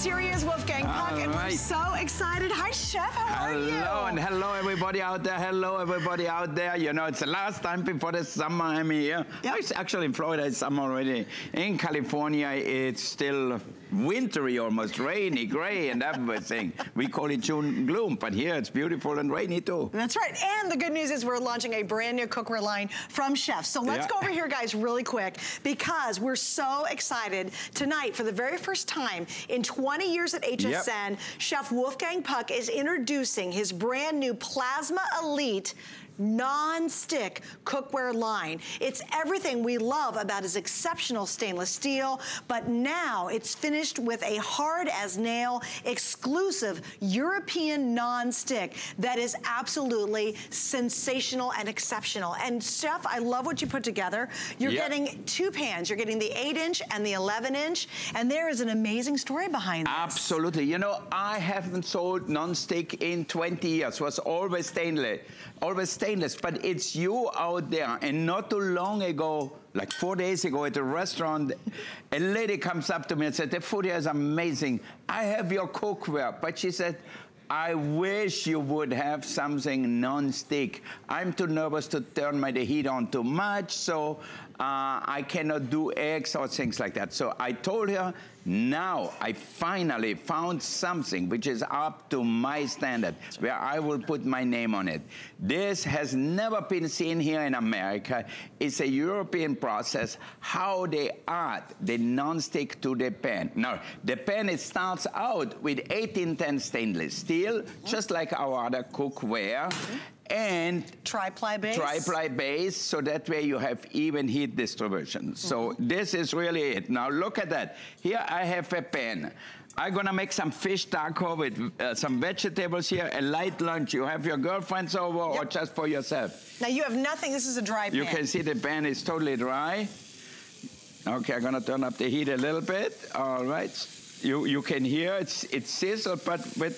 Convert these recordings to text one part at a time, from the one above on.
Yes, here he is, Wolfgang Puck, and we're so excited. Hi, Chef, how hello, are you? Hello, and hello, everybody out there. Hello, everybody out there. You know, it's the last time before the summer I'm here. Yep. It's actually in Florida, it's summer already. In California, it's still wintry, almost rainy, gray, and everything. we call it June gloom, but here it's beautiful and rainy too. That's right. And the good news is we're launching a brand new cookware line from Chef. So let's yeah. go over here, guys, really quick, because we're so excited tonight for the very first time in 20 years at HSN, yep. Chef Wolfgang Puck is introducing his brand new Plasma Elite non-stick cookware line. It's everything we love about his exceptional stainless steel, but now it's finished with a hard as nail exclusive European non-stick that is absolutely sensational and exceptional. And Chef, I love what you put together. You're yep. getting two pans. You're getting the eight inch and the 11 inch, and there is an amazing story behind this. Absolutely. You know, I haven't sold non-stick in 20 years. It was always stainless always stainless, but it's you out there. And not too long ago, like four days ago at a restaurant, a lady comes up to me and said, the food here is amazing. I have your cookware. But she said, I wish you would have something non-stick. I'm too nervous to turn my the heat on too much, so uh, I cannot do eggs or things like that. So I told her, now I finally found something which is up to my standard, where I will put my name on it. This has never been seen here in America. It's a European process, how they add the non-stick to the pan. Now, the pan, it starts out with 1810 stainless steel, just like our other cookware and tri-ply base tri-ply base so that way you have even heat distribution mm -hmm. so mm-hmm. this is really it now look at that here i have a pan I'm gonna make some fish taco with uh, some vegetables here, a light lunch. You have your girlfriends over yep. or just for yourself? Now you have nothing, this is a dry pan. You can see the pan is totally dry. Okay, I'm gonna turn up the heat a little bit. All right. You, you can hear it's, it's sizzled, but with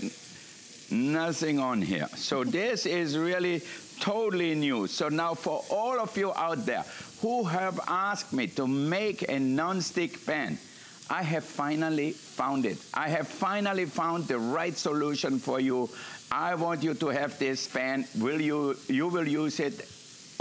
nothing on here. So this is really totally new. So now for all of you out there who have asked me to make a non-stick pan, I have finally found it. I have finally found the right solution for you. I want you to have this pan. Will you, you will use it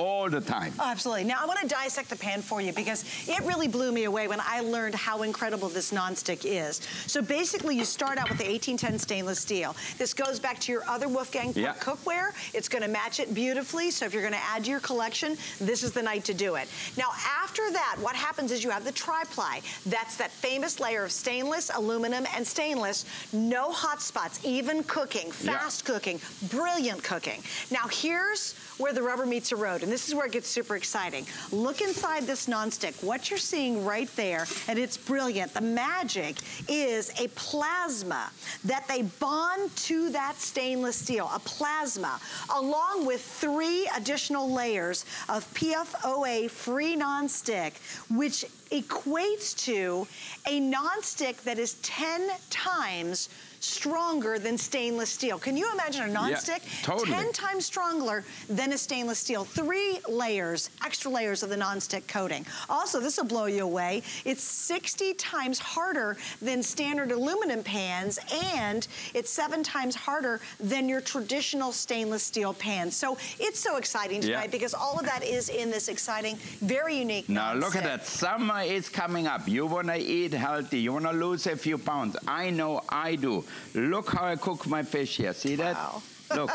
all the time. Oh, absolutely. Now, I want to dissect the pan for you because it really blew me away when I learned how incredible this nonstick is. So basically, you start out with the 1810 stainless steel. This goes back to your other Wolfgang yeah. cookware. It's going to match it beautifully. So if you're going to add to your collection, this is the night to do it. Now, after that, what happens is you have the tri-ply. That's that famous layer of stainless, aluminum, and stainless. No hot spots, even cooking, fast yeah. cooking, brilliant cooking. Now, here's where the rubber meets the road. And this is where it gets super exciting. Look inside this nonstick. What you're seeing right there, and it's brilliant. The magic is a plasma that they bond to that stainless steel, a plasma, along with three additional layers of PFOA free nonstick, which equates to a nonstick that is 10 times stronger than stainless steel. Can you imagine a nonstick? Yeah, totally. 10 times stronger than a stainless steel. Three layers, extra layers of the nonstick coating. Also, this will blow you away. It's 60 times harder than standard aluminum pans, and it's seven times harder than your traditional stainless steel pans. So it's so exciting tonight yeah. because all of that is in this exciting, very unique Now look at that. Summer is coming up. You want to eat healthy. You want to lose a few pounds. I know I do. Look how I cook my fish here. See that? Wow. Look.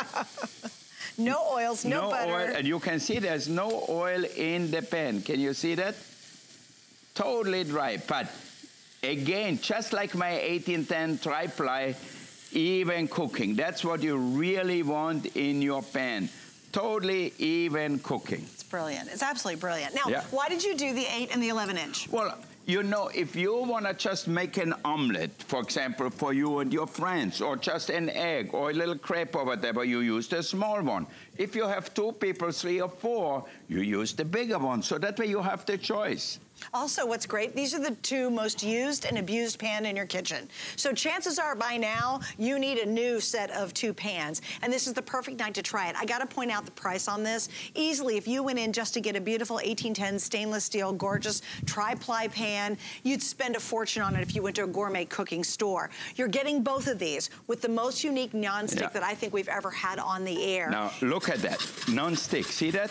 no oils, no, no butter. Oil, and you can see there's no oil in the pan. Can you see that? Totally dry. But again, just like my 1810 tri-ply, even cooking. That's what you really want in your pan. Totally even cooking. It's brilliant. It's absolutely brilliant. Now, yeah. why did you do the 8 and the 11 inch? Well, you know, if you want to just make an omelet, for example, for you and your friends, or just an egg, or a little crepe or whatever, you use the small one. If you have two people, three or four, you use the bigger one. So that way you have the choice. Also, what's great, these are the two most used and abused pan in your kitchen. So chances are by now, you need a new set of two pans. And this is the perfect night to try it. I gotta point out the price on this. Easily, if you went in just to get a beautiful 1810 stainless steel, gorgeous tri-ply pan, you'd spend a fortune on it if you went to a gourmet cooking store. You're getting both of these with the most unique non-stick yeah. that I think we've ever had on the air. Now, look at that, non-stick, see that?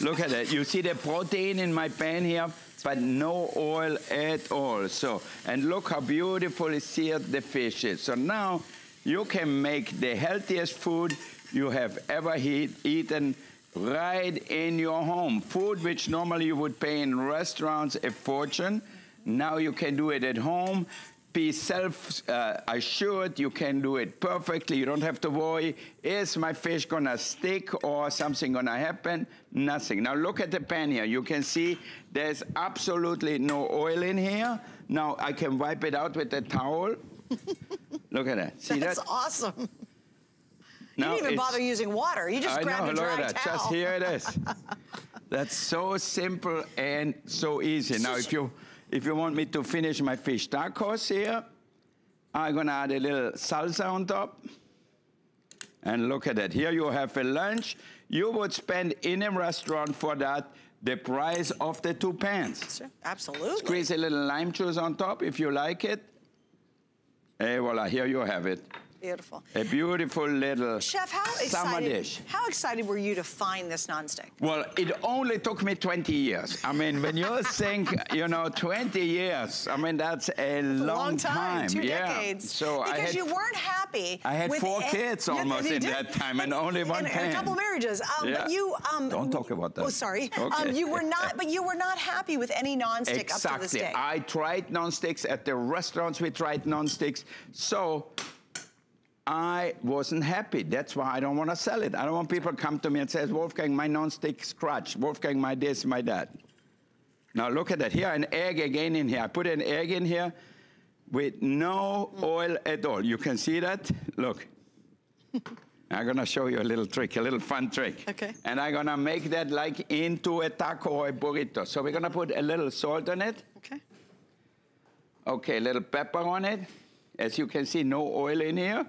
Look at that, you see the protein in my pan here? But no oil at all. So, and look how beautifully seared the fish is. So now you can make the healthiest food you have ever eat, eaten right in your home. Food which normally you would pay in restaurants a fortune. Now you can do it at home be self-assured. Uh, you can do it perfectly. You don't have to worry, is my fish gonna stick or something gonna happen? Nothing. Now look at the pan here. You can see there's absolutely no oil in here. Now I can wipe it out with a towel. look at that. See That's that? awesome. You didn't even bother using water. You just I grabbed know, a dry look at that. towel. Just here it is. That's so simple and so easy. Now, if you if you want me to finish my fish tacos here, I'm gonna add a little salsa on top. And look at that. Here you have a lunch. You would spend in a restaurant for that the price of the two pans. Sure. Absolutely. Squeeze a little lime juice on top if you like it. Hey, voila, here you have it. Beautiful. A beautiful little Chef, how summer excited, dish. How excited were you to find this nonstick? Well, it only took me 20 years. I mean, when you think, you know, 20 years, I mean, that's a, long, long, time. Two yeah. decades. So because I had, you weren't happy. I had four kids almost in did. that time and, and only one and, pan. And a couple marriages. Um, yeah. But you... Um, Don't talk about that. Oh, sorry. Okay. Um, you were not, but you were not happy with any nonstick exactly. up to this day. I tried nonsticks at the restaurants. We tried nonsticks. So I wasn't happy. That's why I don't want to sell it. I don't want people to come to me and say, Wolfgang, my non-stick scratch. Wolfgang, my this, my that. Now look at that. Here, an egg again in here. I put an egg in here with no oil at all. You can see that? Look. I'm gonna show you a little trick, a little fun trick. Okay. And I'm gonna make that like into a taco or a burrito. So we're gonna put a little salt on it. Okay. Okay, a little pepper on it. As you can see, no oil in here.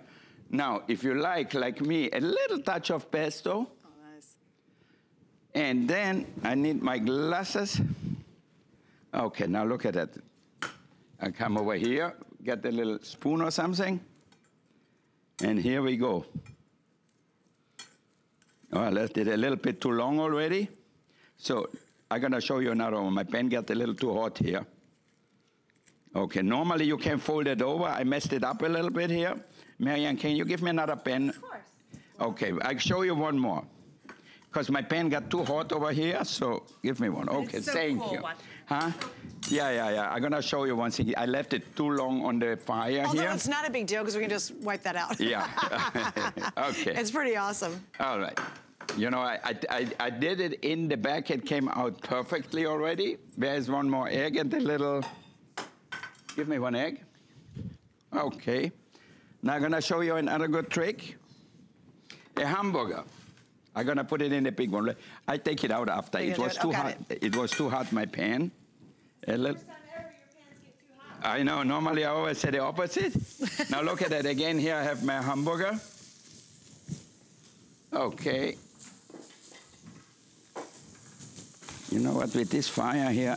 Now, if you like, like me, a little touch of pesto. Oh, nice. And then I need my glasses. Okay, now look at that. I come over here, get a little spoon or something. And here we go. Oh, I left it a little bit too long already. So I'm gonna show you another one. My pen got a little too hot here. Okay, normally you can fold it over. I messed it up a little bit here. Marianne, can you give me another pen? Of course. Okay, I'll show you one more. Because my pen got too hot over here, so give me one. Okay, so thank cool you. one. Huh? Yeah, yeah, yeah. I'm gonna show you one thing. I left it too long on the fire Although here. it's not a big deal because we can just wipe that out. Yeah. okay. It's pretty awesome. All right. You know, I, I, I, did it in the back. It came out perfectly already. There's one more egg and a little... Give me one egg. Okay. Now I'm gonna show you another good trick. A hamburger. I'm gonna put it in the big one. I take it out after. It was too hot. It. it. was too hot, my pan. A little. I know, normally I always say the opposite. now look at that again. Here I have my hamburger. Okay. You know what, with this fire here,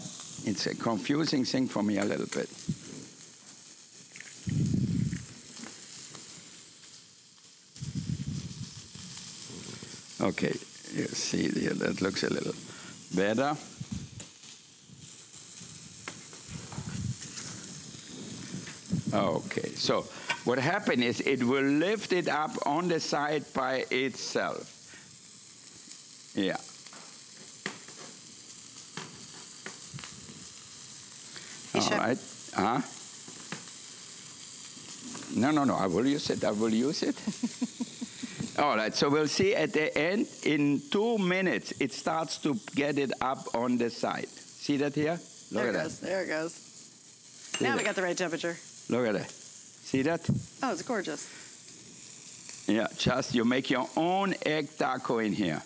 it's a confusing thing for me a little bit. Okay, you see here, that looks a little better. Okay, so what happened is it will lift it up on the side by itself. Yeah. All right. Huh? No, no, no. I will use it. I will use it. All right, so we'll see at the end, in two minutes, it starts to get it up on the side. See that here? Look there it goes, that. there it goes. See now that? we got the right temperature. Look at that. See that? Oh, it's gorgeous. Yeah, just you make your own egg taco in here.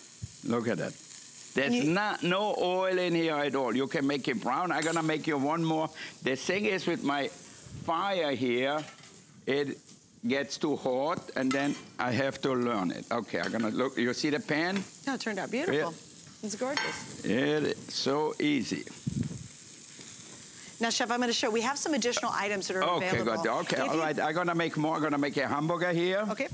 Look at that. There's you, not no oil in here at all. You can make it brown. I'm gonna make you one more. The thing is with my fire here, it gets too hot and then I have to learn it. Okay, I'm gonna look. You see the pan? No, it turned out beautiful. Yeah. It's gorgeous. It is so easy. Now, Chef, I'm going to show, we have some additional items that are okay, available. Okay, good. Okay, all right. I'm going to make more. I'm going to make a hamburger here. Okay.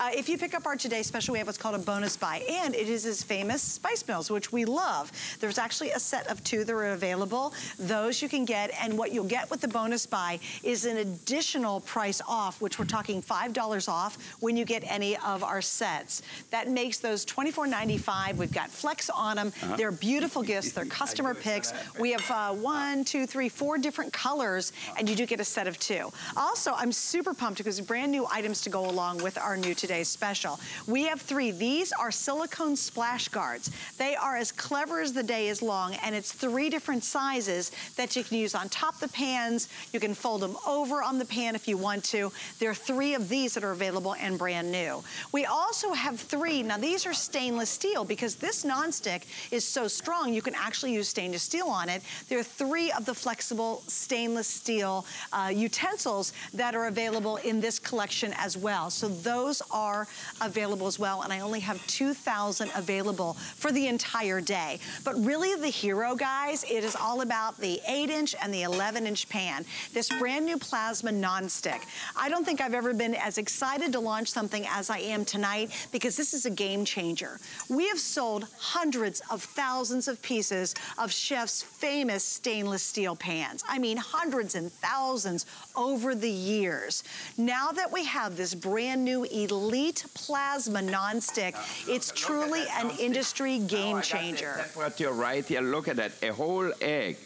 Uh, if you pick up our Today Special, we have what's called a bonus buy, and it is his famous spice mills, which we love. There's actually a set of two that are available. Those you can get, and what you'll get with the bonus buy is an additional price off, which we're talking $5 off when you get any of our sets. That makes those $24.95. We've got flex on them. Uh -huh. They're beautiful gifts. They're customer picks. We have uh, one, two, three, four different colors, and you do get a set of two. Also, I'm super pumped because brand new items to go along with our new Today today's special. We have three. These are silicone splash guards. They are as clever as the day is long, and it's three different sizes that you can use on top the pans. You can fold them over on the pan if you want to. There are three of these that are available and brand new. We also have three. Now, these are stainless steel because this nonstick is so strong, you can actually use stainless steel on it. There are three of the flexible stainless steel uh, utensils that are available in this collection as well. So those are available as well, and I only have 2,000 available for the entire day. But really the hero, guys, it is all about the 8-inch and the 11-inch pan. This brand new plasma nonstick. I don't think I've ever been as excited to launch something as I am tonight because this is a game changer. We have sold hundreds of thousands of pieces of Chef's famous stainless steel pans. I mean, hundreds and thousands over the years. Now that we have this brand new elite Plasma Nonstick. It's truly an industry game changer. That's what you're right here. Look at that. A whole egg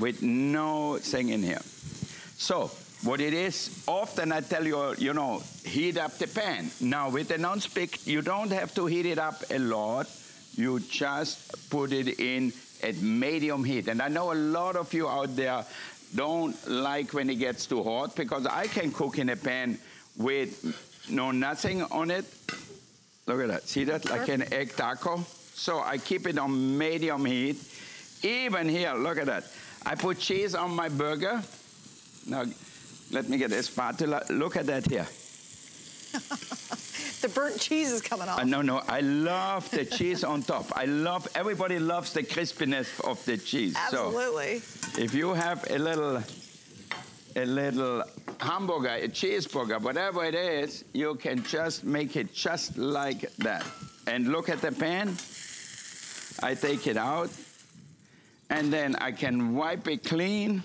with no thing in here. So, what it is, often I tell you, you know, heat up the pan. Now, with the non-stick, you don't have to heat it up a lot. You just put it in at medium heat. And I know a lot of you out there don't like when it gets too hot because I can cook in a pan with no nothing on it. Look at that. See that? Like an egg taco. So I keep it on medium heat. Even here, look at that. I put cheese on my burger. Now, let me get a spatula. Look at that here. the burnt cheese is coming off. Uh, no, no, I love the cheese on top. I love, everybody loves the crispiness of the cheese. Absolutely. So if you have a little a little hamburger, a cheeseburger, whatever it is, you can just make it just like that. And look at the pan. I take it out. And then I can wipe it clean.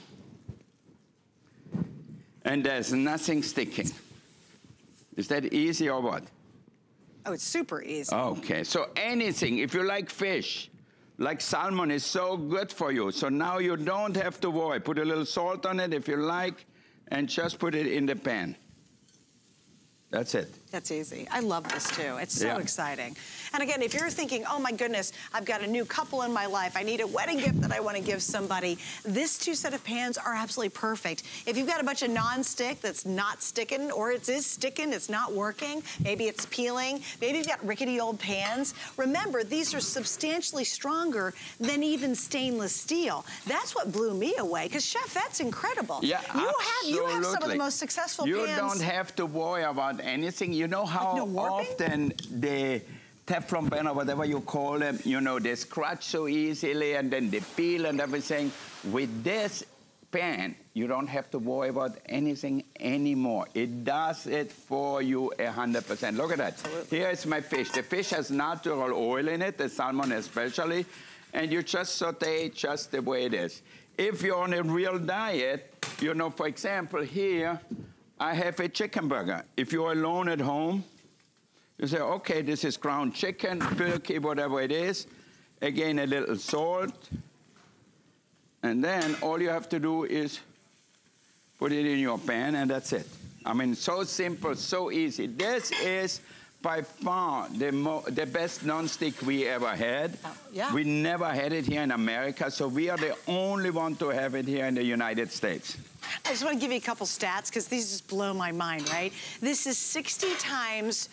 And there's nothing sticking. Is that easy or what? Oh, it's super easy. Okay, so anything, if you like fish, like salmon is so good for you. So now you don't have to worry. Put a little salt on it if you like, and just put it in the pan. That's it. That's easy. I love this too. It's so yeah. exciting. And again, if you're thinking, oh my goodness, I've got a new couple in my life, I need a wedding gift that I want to give somebody, this two set of pans are absolutely perfect. If you've got a bunch of non-stick that's not sticking, or it is sticking, it's not working, maybe it's peeling, maybe you've got rickety old pans, remember, these are substantially stronger than even stainless steel. That's what blew me away, because Chef, that's incredible. Yeah, you absolutely. Have, you have some of the most successful you pans. You don't have to worry about anything. You know how no often the Teflon pan or whatever you call them, you know, they scratch so easily and then they peel and everything. With this pan, you don't have to worry about anything anymore. It does it for you 100%. Look at that. Absolutely. Here is my fish. The fish has natural oil in it, the salmon especially, and you just saute it just the way it is. If you're on a real diet, you know, for example, here, I have a chicken burger. If you're alone at home, you say, okay, this is ground chicken, turkey, whatever it is. Again, a little salt. And then all you have to do is put it in your pan, and that's it. I mean, so simple, so easy. This is by far the, the best nonstick we ever had. Oh, yeah. We never had it here in America, so we are the only one to have it here in the United States. I just want to give you a couple stats because these just blow my mind, right? This is 60 times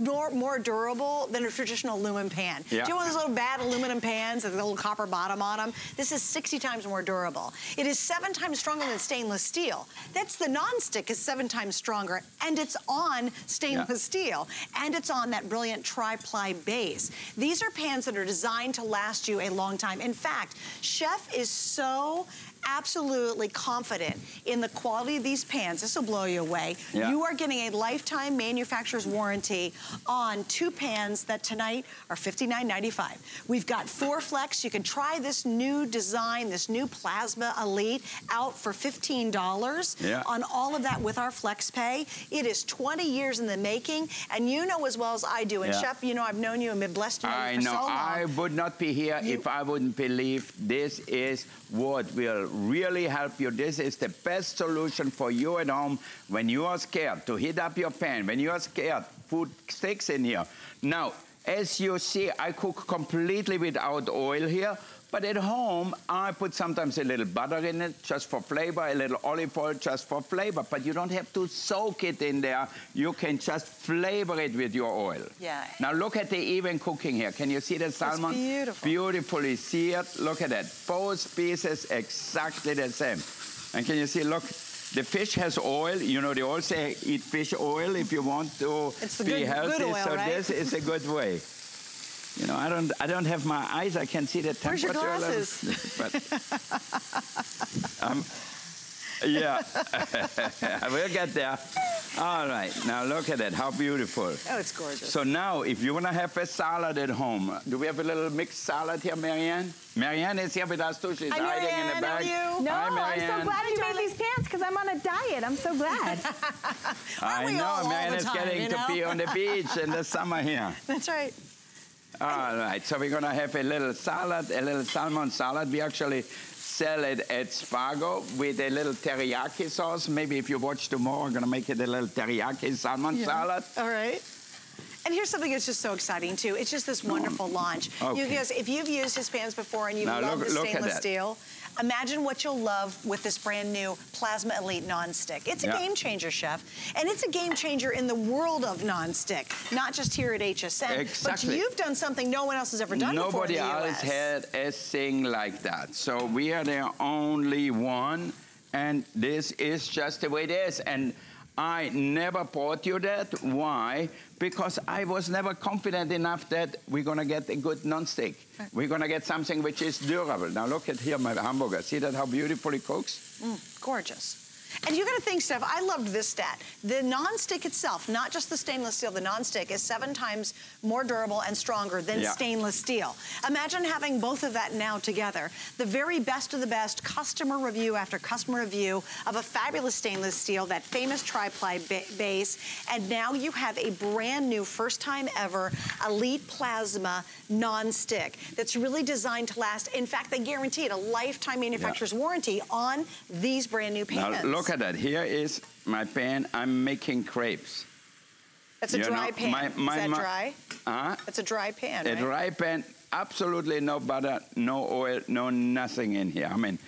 more durable than a traditional aluminum pan. Yeah. Do you want those little bad aluminum pans with a little copper bottom on them? This is 60 times more durable. It is seven times stronger than stainless steel. That's the non-stick is seven times stronger and it's on stainless yeah. steel and it's on that brilliant tri-ply base. These are pans that are designed to last you a long time. In fact, Chef is so absolutely confident in the quality of these pans. This will blow you away. Yeah. You are getting a lifetime manufacturer's warranty on two pans that tonight are $59.95. We've got four flex. You can try this new design, this new Plasma Elite out for $15 yeah. on all of that with our flex pay. It is 20 years in the making, and you know as well as I do, and yeah. Chef, you know I've known you and been blessed to know I you for know. so long. I would not be here you, if I wouldn't believe this is what will really help you. This is the best solution for you at home when you are scared to heat up your pan, when you are scared food sticks in here. Now, as you see, I cook completely without oil here. But at home, I put sometimes a little butter in it just for flavor, a little olive oil just for flavor. But you don't have to soak it in there. You can just flavor it with your oil. Yeah. Now look at the even cooking here. Can you see the salmon? It's beautiful. Beautifully seared. Look at that. Both pieces exactly the same. And can you see, look, the fish has oil. You know, they all say eat fish oil if you want to be good, healthy. Good oil, so right? this is a good way. You know, I don't, I don't have my eyes. I can't see the temperature. Where's your glasses? but, um, yeah, we'll get there. All right, now look at that, how beautiful. Oh, it's gorgeous. So now, if you want to have a salad at home, do we have a little mixed salad here, Marianne? Marianne is here with us too. She's Hi, hiding Marianne, in the back. How are you? No, Hi, I'm so glad you made these pants because I'm on a diet. I'm so glad. I know, Marianne is getting you know? to be on the beach in the summer here. That's right. All right, so we're gonna have a little salad, a little salmon salad. We actually sell it at Spago with a little teriyaki sauce. Maybe if you watch tomorrow, I'm gonna make it a little teriyaki salmon yeah. salad. All right. Here's something that's just so exciting too. It's just this wonderful launch. Okay. You guys, if you've used his pans before and you now love look, the stainless steel, Imagine what you'll love with this brand new Plasma Elite nonstick. It's a yeah. game changer, Chef. And it's a game changer in the world of nonstick, not just here at HSN. Exactly. But you've done something no one else has ever done before. Nobody else had a thing like that. So we are the only one, and this is just the way it is. And I never bought you that. Why? Because I was never confident enough that we're going to get a good nonstick. We're going to get something which is durable. Now look at here my hamburger. See that how beautifully it cooks? Mm, gorgeous. And you got to think, Steph, I loved this stat. The non-stick itself, not just the stainless steel, the non-stick is seven times more durable and stronger than yeah. stainless steel. Imagine having both of that now together. The very best of the best, customer review after customer review of a fabulous stainless steel, that famous tri-ply ba base, and now you have a brand new, first time ever, Elite Plasma non-stick that's really designed to last. In fact, they guaranteed a lifetime manufacturer's yeah. warranty on these brand new pans. Now, look at that. Here is my pan. I'm making crepes. That's a you dry know, pan. My, my, is that dry? Huh? That's a dry pan, A right? dry pan. Absolutely no butter, no oil, no nothing in here. I mean,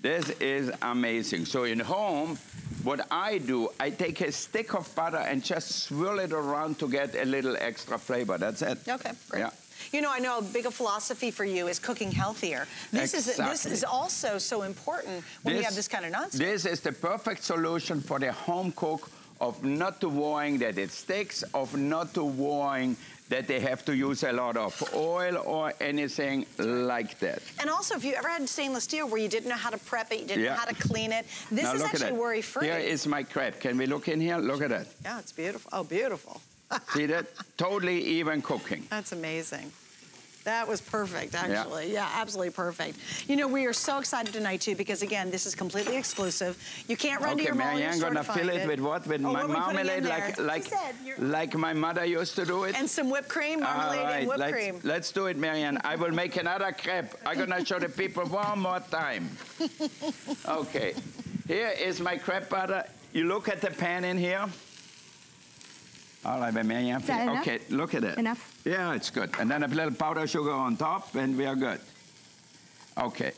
this is amazing. So in home, what I do, I take a stick of butter and just swirl it around to get a little extra flavor. That's it. Okay, great. Yeah. You know, I know a big a philosophy for you is cooking healthier. This exactly. is this is also so important when this, you have this kind of nonsense. This is the perfect solution for the home cook of not to worrying that it sticks, of not to worrying that they have to use a lot of oil or anything like that. And also, if you ever had stainless steel where you didn't know how to prep it, you didn't yeah. know how to clean it, this now is actually worry-free. Here is my crepe. Can we look in here? Look at that. Yeah, it's beautiful. Oh, beautiful. See that? Totally even cooking. That's amazing. That was perfect, actually. Yeah. yeah. absolutely perfect. You know, we are so excited tonight, too, because, again, this is completely exclusive. You can't run okay, to your mom Marianne gonna fill it, it, with what? With oh, my marmalade, like like like my mother used to do it? And some whipped cream, marmalade right, and whipped let's, cream. Let's do it, Marianne. I will make another crepe. I'm gonna show the people one more time. Okay, here is my crepe butter. You look at the pan in here. All right, ben, yeah. okay, look at it. Enough? Yeah, it's good. And then a little powder sugar on top, and we are good. Okay.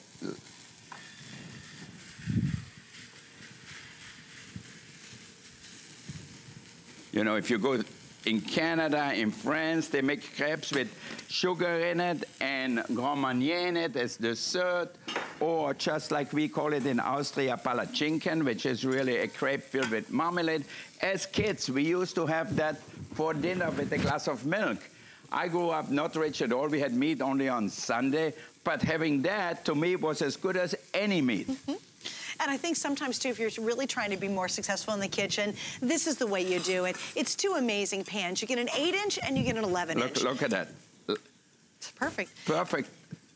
You know, if you go in Canada, in France, they make crepes with sugar in it and Grand Marnier in it as dessert, or just like we call it in Austria, Palatschinken, which is really a crepe filled with marmalade. As kids, we used to have that for dinner with a glass of milk. I grew up not rich at all. We had meat only on Sunday, but having that to me was as good as any meat. Mm -hmm. And I think sometimes too, if you're really trying to be more successful in the kitchen, this is the way you do it. It's two amazing pans. You get an eight inch and you get an 11 look, inch. Look at that. It's perfect. Perfect,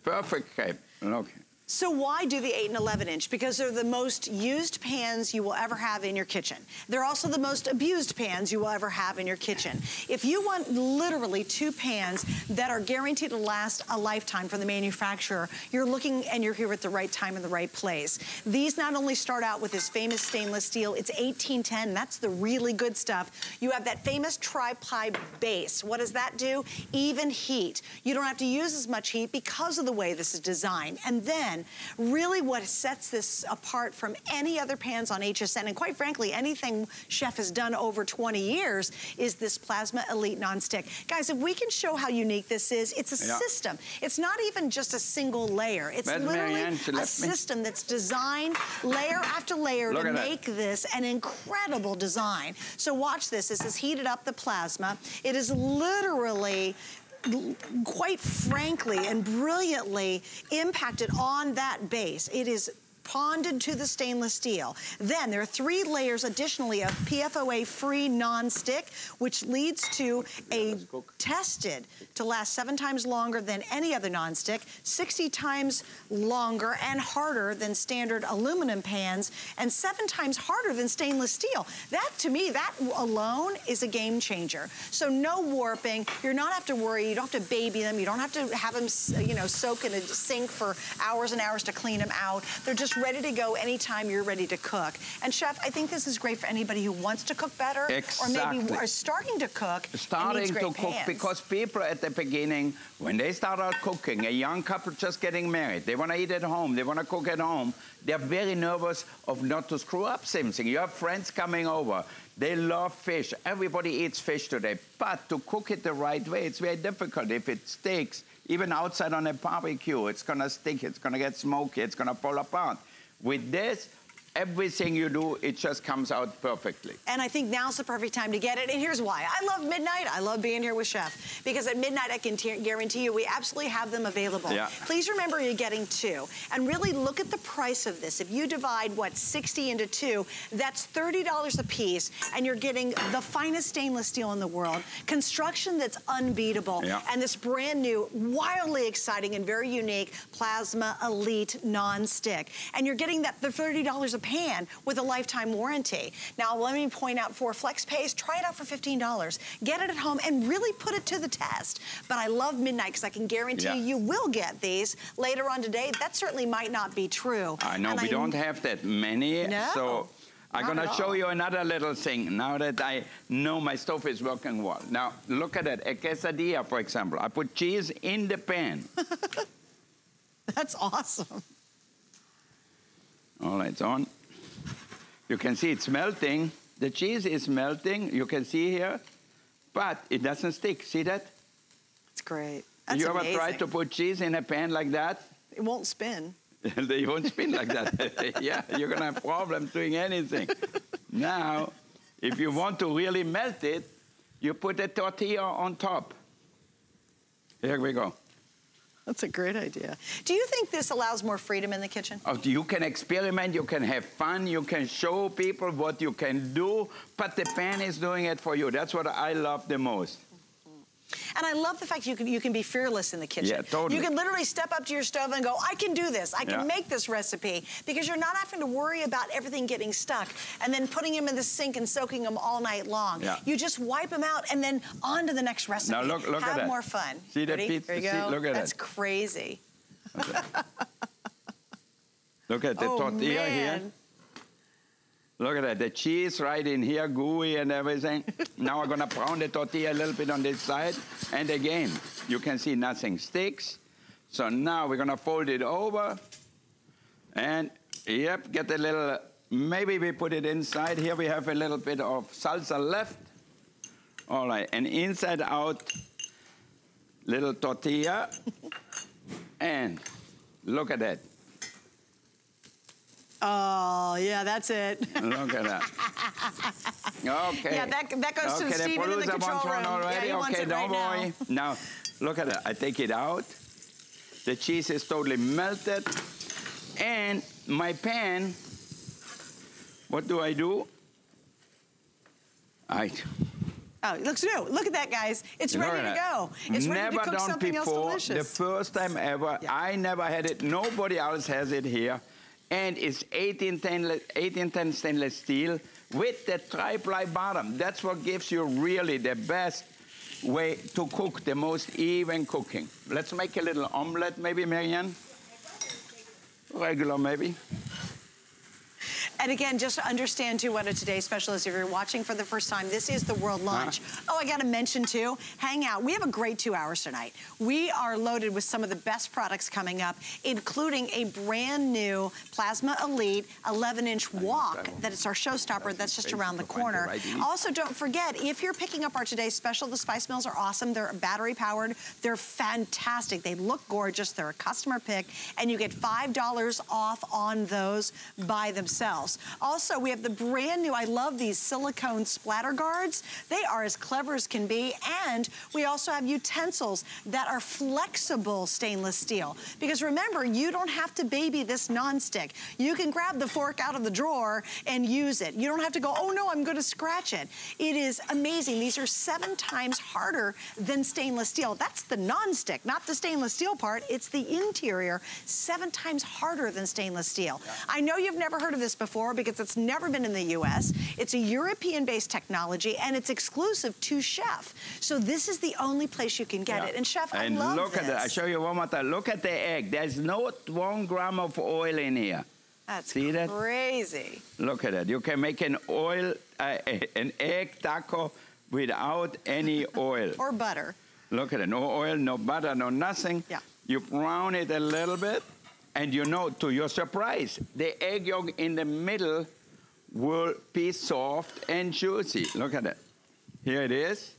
perfect shape. Look. So why do the 8 and 11 inch? Because they're the most used pans you will ever have in your kitchen. They're also the most abused pans you will ever have in your kitchen. If you want literally two pans that are guaranteed to last a lifetime from the manufacturer, you're looking and you're here at the right time in the right place. These not only start out with this famous stainless steel, it's 1810, that's the really good stuff. You have that famous tri-ply base. What does that do? Even heat. You don't have to use as much heat because of the way this is designed. And then really what sets this apart from any other pans on HSN, and quite frankly, anything Chef has done over 20 years, is this Plasma Elite Nonstick. Guys, if we can show how unique this is, it's a yeah. system. It's not even just a single layer. It's but literally a system that's designed layer after layer Look to make that. this an incredible design. So watch this. This is heated up the plasma. It is literally quite frankly and brilliantly impacted on that base. It is ponded to the stainless steel. Then there are three layers additionally of PFOA-free non-stick, which leads to a tested to last seven times longer than any other non-stick, 60 times longer and harder than standard aluminum pans, and seven times harder than stainless steel. That, to me, that alone is a game changer. So no warping. You're not have to worry. You don't have to baby them. You don't have to have them, you know, soak in a sink for hours and hours to clean them out. They're just ready to go anytime you're ready to cook. And Chef, I think this is great for anybody who wants to cook better exactly. or maybe are starting to cook Starting to cook pans. because people at the beginning, when they start out cooking, a young couple just getting married, they want to eat at home, they want to cook at home, they're very nervous of not to screw up something. You have friends coming over, they love fish. Everybody eats fish today. But to cook it the right way, it's very difficult. If it sticks, even outside on a barbecue, it's to stick, it's to get smoky, it's to fall apart. With this, everything you do, it just comes out perfectly. And I think now's the perfect time to get it. And here's why. I love midnight. I love being here with Chef. Because at midnight, I can guarantee you, we absolutely have them available. Yeah. Please remember you're getting two. And really look at the price of this. If you divide, what, 60 into two, that's $30 a piece. And you're getting the finest stainless steel in the world. Construction that's unbeatable. Yeah. And this brand new, wildly exciting and very unique Plasma Elite non-stick. And you're getting that the $30 a pan with a lifetime warranty. Now, let me point out for FlexPays, try it out for $15. Get it at home and really put it to the test. But I love Midnight because I can guarantee yeah. you will get these later on today. That certainly might not be true. I know, and we I, don't have that many. No. So I'm going to show you another little thing now that I know my stove is working well. Now, look at it. A quesadilla, for example. I put cheese in the pan. That's awesome. All right, it's on. You can see it's melting. The cheese is melting. You can see here, but it doesn't stick. See that? It's great. That's you amazing. ever tried to put cheese in a pan like that? It won't spin. they won't spin like that. yeah, you're gonna have problems doing anything. now, if you want to really melt it, you put a tortilla on top. Here we go. That's a great idea. Do you think this allows more freedom in the kitchen? Oh, you can experiment, you can have fun, you can show people what you can do, but the pan is doing it for you. That's what I love the most. And I love the fact you can, you can be fearless in the kitchen. Yeah, totally. You can literally step up to your stove and go, I can do this. I can yeah. make this recipe. Because you're not having to worry about everything getting stuck and then putting them in the sink and soaking them all night long. Yeah. You just wipe them out and then on to the next recipe. Now look, look Have at that. Have more fun. See Ready? that pizza? There you go. See, look at That's it. crazy. Okay. look at the oh, tortilla man. here. Look at that, the cheese right in here, gooey and everything. now I'm gonna brown the tortilla a little bit on this side. And again, you can see nothing sticks. So now we're gonna fold it over. And yep, get a little, maybe we put it inside. Here we have a little bit of salsa left. All right, and inside out, little tortilla. and look at that. Oh, yeah, that's it. Look at that. Okay. Yeah, that, that goes okay, to Stephen in the control room. Already? Yeah, okay, don't right worry. Now. now, look at that. I take it out. The cheese is totally melted. And my pan, what do I do? I Oh, it looks new. Look at that, guys. It's ready to go. It's never ready to cook something before. else delicious. The first time ever. Yeah. I never had it. Nobody else has it here and it's 1810, stainless steel with the tri-ply bottom. That's what gives you really the best way to cook, the most even cooking. Let's make a little omelette maybe, Marianne? Regular maybe. And again, just to understand too what a Today Special is, if you're watching for the first time, this is the World launch. Oh, I gotta mention too, hang out. We have a great two hours tonight. We are loaded with some of the best products coming up, including a brand new Plasma Elite 11 inch wok that is our showstopper that's just around the corner. Also, don't forget, if you're picking up our Today Special, the Spice Mills are awesome. They're battery powered. They're fantastic. They look gorgeous. They're a customer pick and you get $5 off on those by themselves Also, we have the brand new, I love these silicone splatter guards. They are as clever as can be. And we also have utensils that are flexible stainless steel. Because remember, you don't have to baby this nonstick. You can grab the fork out of the drawer and use it. You don't have to go, oh no, I'm gonna scratch it. It is amazing. These are seven times harder than stainless steel. That's the nonstick, not the stainless steel part. It's the interior, seven times harder than stainless steel. I know you've never heard of this before before because it's never been in the US. It's a European-based technology and it's exclusive to Chef. So this is the only place you can get yeah. it. And Chef, and I love look this. at it. I show you one more time. Look at the egg. There's not one gram of oil in here. That's See that? crazy. Look at that. You can make an oil, uh, an egg taco without any oil. or butter. Look at it. No oil, no butter, no nothing. Yeah. You brown it a little bit. And you know, to your surprise, the egg yolk in the middle will be soft and juicy. Look at it. Here it is.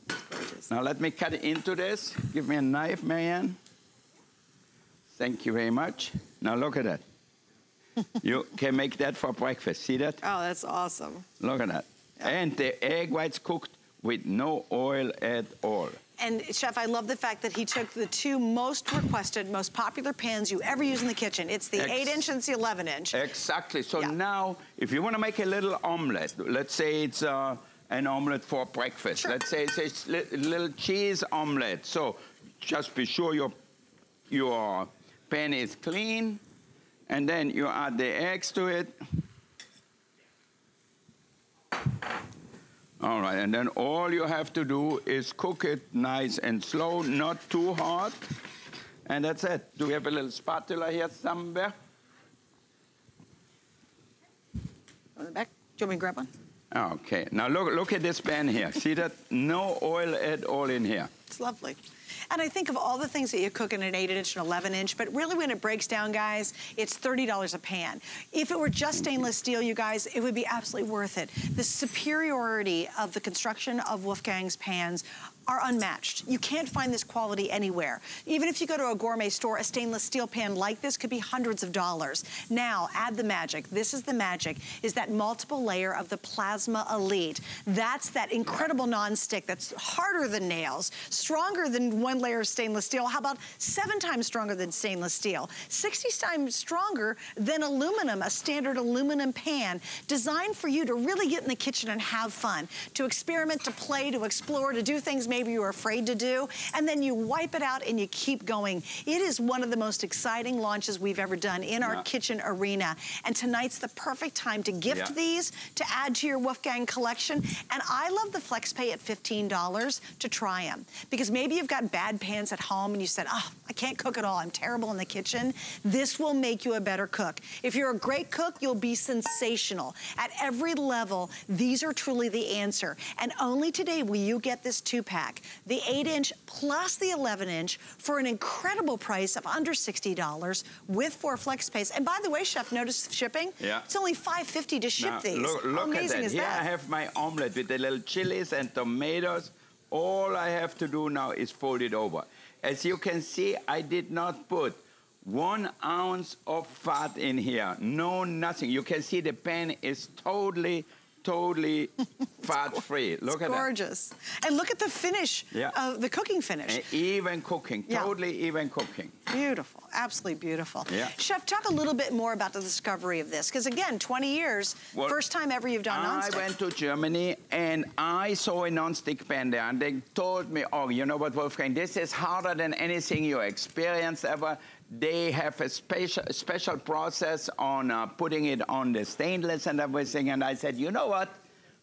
Now let me cut into this. Give me a knife, Marianne. Thank you very much. Now look at that. you can make that for breakfast. See that? Oh, that's awesome. Look at that. And the egg whites cooked with no oil at all. And Chef, I love the fact that he took the two most requested, most popular pans you ever use in the kitchen. It's the Ex 8 inch and it's the 11 inch. Exactly. So yeah. now, if you want to make a little omelet, let's say it's uh, an omelet for breakfast. Sure. Let's say it's a little cheese omelet. So just be sure your, your pan is clean. And then you add the eggs to it. All right, and then all you have to do is cook it nice and slow, not too hot. And that's it. Do we have a little spatula here somewhere? On the back. Do you want me to grab one? Okay. Now look, look at this pan here. See that? No oil at all in here. It's lovely. And I think of all the things that you cook in an 8 inch and 11 inch, but really when it breaks down, guys, it's $30 a pan. If it were just stainless steel, you guys, it would be absolutely worth it. The superiority of the construction of Wolfgang's pans are unmatched. You can't find this quality anywhere. Even if you go to a gourmet store, a stainless steel pan like this could be hundreds of dollars. Now, add the magic. This is the magic, is that multiple layer of the Plasma Elite. That's that incredible non-stick that's harder than nails, stronger than one layer of stainless steel. How about seven times stronger than stainless steel? 60 times stronger than aluminum, a standard aluminum pan, designed for you to really get in the kitchen and have fun, to experiment, to play, to explore, to do things maybe you were afraid to do, and then you wipe it out and you keep going. It is one of the most exciting launches we've ever done in yeah. our kitchen arena. And tonight's the perfect time to gift yeah. these, to add to your Wolfgang collection. And I love the FlexPay at $15 to try them. Because maybe you've got bad pans at home and you said, oh, I can't cook at all. I'm terrible in the kitchen. This will make you a better cook. If you're a great cook, you'll be sensational. At every level, these are truly the answer. And only today will you get this two-pack pack, the 8-inch plus the 11-inch for an incredible price of under $60 with four flex pays. And by the way, Chef, notice shipping? Yeah. It's only $5.50 to ship now, these. Look, look How amazing at that. is Here that? I have my omelet with the little chilies and tomatoes All I have to do now is fold it over. As you can see, I did not put one ounce of fat in here. No, nothing. You can see the pan is totally totally fat-free. Look at gorgeous. that. Gorgeous. And look at the finish, yeah. of the cooking finish. And even cooking, yeah. totally even cooking. Beautiful, absolutely beautiful. Yeah. Chef, talk a little bit more about the discovery of this, because again, 20 years, well, first time ever you've done nonstick. I went to Germany and I saw a nonstick pan there, and they told me, oh, you know what, Wolfgang, this is harder than anything you experienced ever. They have a special, special process on uh, putting it on the stainless and everything. And I said, you know what?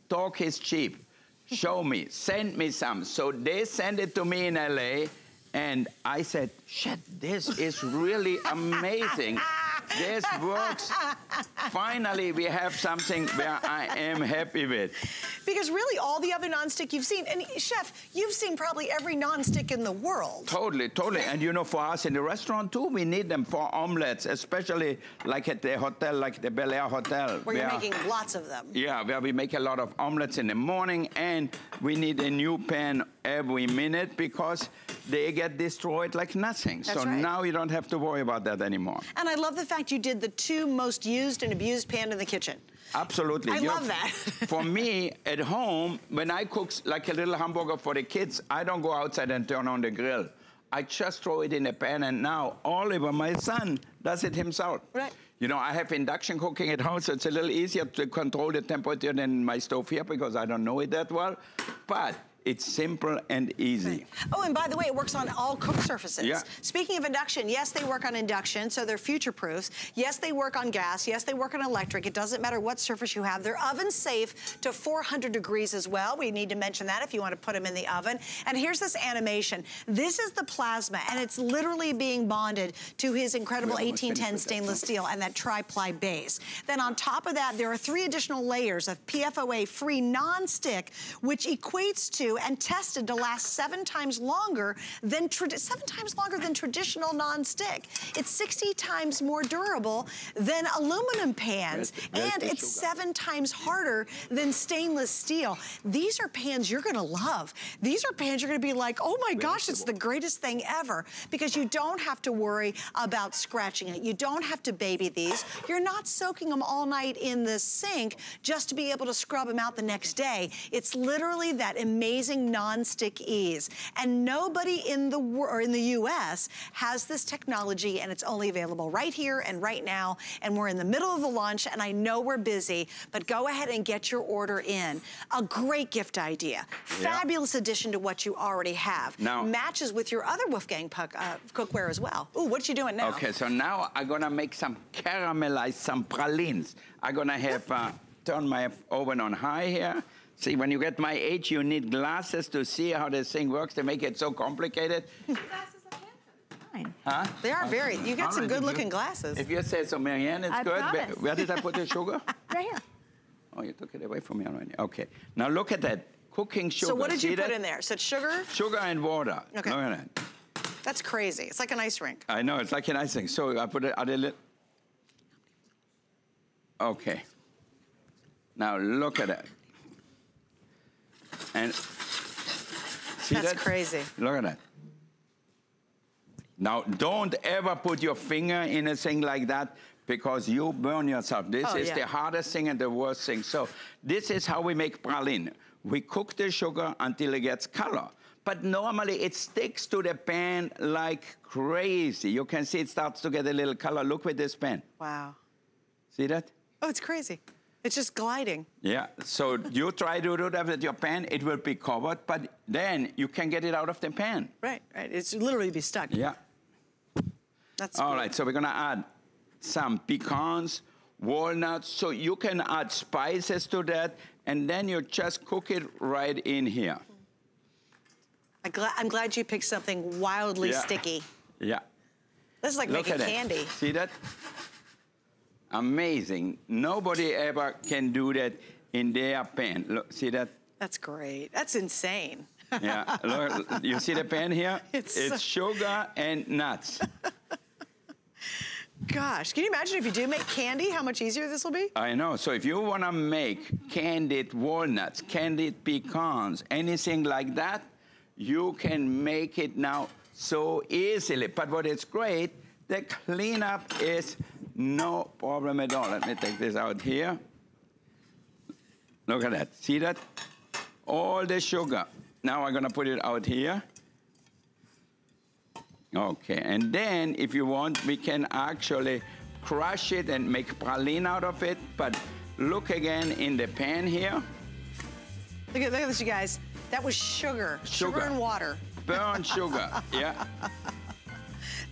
Talk is cheap. Show me, send me some. So they sent it to me in LA. And I said, shit, this is really amazing. this works. Finally, we have something where I am happy with. Because really, all the other nonstick you've seen, and chef, you've seen probably every nonstick in the world. Totally, totally. And you know, for us in the restaurant too, we need them for omelets, especially like at the hotel, like the Bel Air Hotel. Where, where you're making lots of them. Yeah, where we make a lot of omelets in the morning, and we need a new pan every minute because they get destroyed like nothing. That's so right. now you don't have to worry about that anymore. And I love the fact you did the two most used and abused pan in the kitchen. Absolutely. I love that. for me, at home, when I cook like a little hamburger for the kids, I don't go outside and turn on the grill. I just throw it in a pan, and now Oliver, my son, does it himself. Right. You know, I have induction cooking at home, so it's a little easier to control the temperature than my stove here because I don't know it that well. But it's simple and easy. Oh, and by the way, it works on all cook surfaces. Yeah. Speaking of induction, yes, they work on induction, so they're future proofs. Yes, they work on gas. Yes, they work on electric. It doesn't matter what surface you have. They're oven safe to 400 degrees as well. We need to mention that if you want to put them in the oven. And here's this animation. This is the plasma, and it's literally being bonded to his incredible 1810 stainless steel and that tri-ply base. Then on top of that, there are three additional layers of PFOA-free non-stick, which equates to and tested to last seven times longer than seven times longer than traditional non-stick. It's 60 times more durable than aluminum pans, and it's seven times harder than stainless steel. These are pans you're gonna love. These are pans you're gonna be like, oh my gosh, it's the greatest thing ever, because you don't have to worry about scratching it. You don't have to baby these. You're not soaking them all night in the sink just to be able to scrub them out the next day. It's literally that amazing amazing non-stick ease. And nobody in the or in the US has this technology and it's only available right here and right now. And we're in the middle of the launch and I know we're busy, but go ahead and get your order in. A great gift idea. Yeah. Fabulous addition to what you already have. Now, Matches with your other Wolfgang Puck, uh, cookware as well. Ooh, what you doing now? Okay, so now I'm gonna make some caramelized, some pralines. I'm gonna have, uh, turn my oven on high here. See, when you get my age, you need glasses to see how this thing works. They make it so complicated. Glasses are Fine. Huh? They are very, you got some good-looking glasses. If you say so, Marianne, it's I good. Where, where, did I put the sugar? right here. Oh, you took it away from me already. Okay. Now look at that. Cooking sugar. So what did see you that? put in there? So sugar? Sugar and water. Okay. Look at that. That's crazy. It's like an ice rink. I know, it's like an ice rink. So I put it, I did it. Okay. Now look at that. And see That's that? crazy. Look at that. Now, don't ever put your finger in a thing like that because you burn yourself. This oh, is yeah. the hardest thing and the worst thing. So this is how we make praline. We cook the sugar until it gets color. But normally it sticks to the pan like crazy. You can see it starts to get a little color. Look with this pan. Wow. See that? Oh, it's crazy. It's just gliding. Yeah, so you try to do that with your pan, it will be covered, but then you can get it out of the pan. Right, right. It's literally be stuck. Yeah. That's All right, so we're gonna add some pecans, walnuts, so you can add spices to that, and then you just cook it right in here. I'm glad you picked something wildly yeah. sticky. Yeah. This is like Look making candy. See that? Amazing. Nobody ever can do that in their pan. Look, see that? That's great. That's insane. yeah, look, you see the pan here? It's, it's so... sugar and nuts. Gosh, can you imagine if you do make candy, how much easier this will be? I know. So if you want to make candied walnuts, candied pecans, anything like that, you can make it now so easily. But what is great, the cleanup is no problem at all. Let me take this out here. Look at that. See that? All the sugar. Now I'm gonna put it out here. Okay, and then if you want, we can actually crush it and make praline out of it. But look again in the pan here. Look at, look at this, you guys. That was sugar. Sugar. Sugar and water. Burnt sugar, yeah.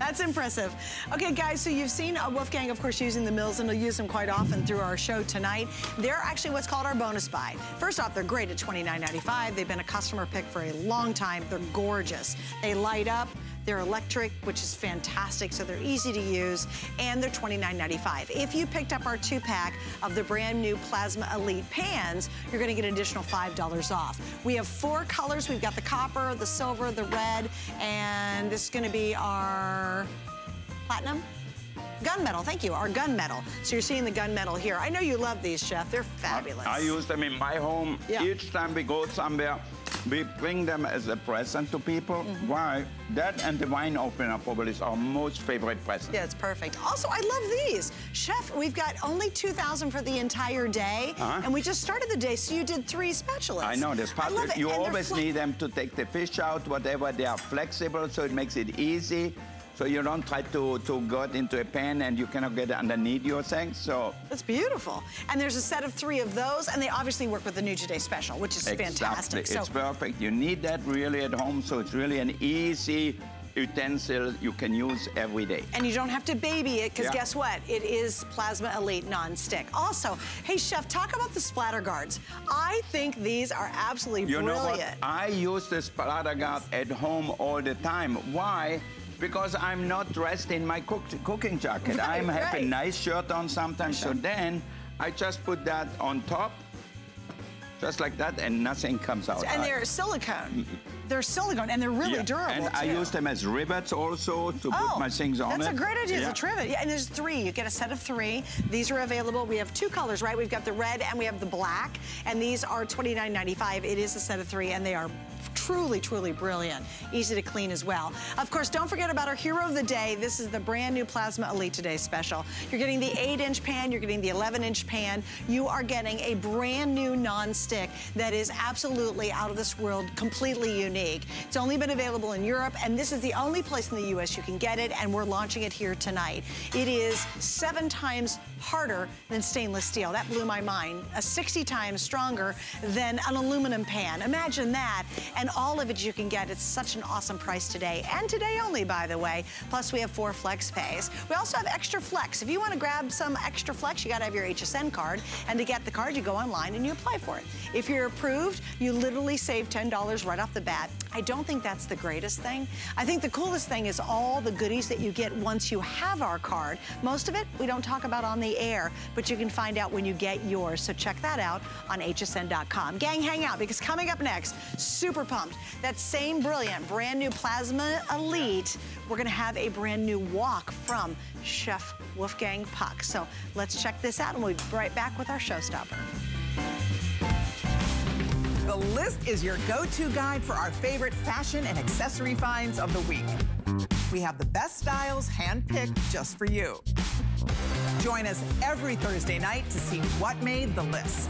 That's impressive. Okay, guys, so you've seen uh, Wolfgang, of course, using the mills, and he'll use them quite often through our show tonight. They're actually what's called our bonus buy. First off, they're great at $29.95. They've been a customer pick for a long time. They're gorgeous. They light up. They're electric, which is fantastic, so they're easy to use, and they're $29.95. If you picked up our two-pack of the brand new Plasma Elite pans, you're gonna get an additional $5 off. We have four colors. We've got the copper, the silver, the red, and this is gonna be our platinum? Gunmetal, thank you, our gunmetal. So you're seeing the gunmetal here. I know you love these, Chef. They're fabulous. I use them in my home. Yeah. Each time we go somewhere, we bring them as a present to people. Mm-hmm. Why? That and the wine opener probably is our most favorite present. Yeah, it's perfect. Also, I love these. Chef, we've got only 2,000 for the entire day, Uh-huh. and we just started the day, so you did three spatulas. I know, there's I part love it, you and always need them to take the fish out, whatever. They are flexible, so it makes it easy. So you don't try to, to get into a pan and you cannot get underneath your thing. So That's beautiful. And there's a set of three of those, and they obviously work with the new Today Special, which is fantastic. Exactly. It's perfect. You need that really at home, so it's really an easy utensil you can use every day. and you don't have to baby it, because Yeah. guess what? It is Plasma Elite Non-Stick. Also, hey, Chef, talk about the splatter guards. I think these are absolutely You know what? I use the splatter guard at home all the time. Why? Because I'm not dressed in my cook cooking jacket. I Right, have right. a nice shirt on sometimes, so then I just put that on top, just like that, and nothing comes out. and they're silicone. They're silicone, and they're really Yeah, durable, And I use them as rivets also to put oh, my things on Oh, that's it. a great idea. Yeah. It's a trivet. Yeah, and there's three. You get a set of three. These are available. We have two colors, right? We've got the red and we have the black, and these are $29.95. It is a set of three, and they are truly, truly brilliant. Easy to clean as well. Of course, don't forget about our hero of the day. This is the brand new Plasma Elite Today special. You're getting the 8-inch pan. You're getting the 11-inch pan. You are getting a brand new non-stick that is absolutely out of this world, completely unique. It's only been available in Europe, and this is the only place in the U.S. you can get it, and we're launching it here tonight. It is seven times harder than stainless steel. That blew my mind. A 60 times stronger than an aluminum pan. Imagine that. And all of it you can get. It's such an awesome price today. And today only, by the way. Plus, we have four flex pays. We also have extra flex. If you want to grab some extra flex, you got to have your HSN card. And to get the card, you go online and you apply for it. If you're approved, you literally save $10 right off the bat. I don't think that's the greatest thing. I think the coolest thing is all the goodies that you get once you have our card. Most of it we don't talk about on the air, but you can find out when you get yours. So check that out on hsn.com. Gang, hang out because coming up next, super pumped. That same brilliant brand new Plasma Elite, we're to have a brand new wok from Chef Wolfgang Puck. So let's check this out and we'll be right back with our showstopper. The list is your go-to guide for our favorite fashion and accessory finds of the week. We have the best styles handpicked just for you. Join us every Thursday night to see what made the list.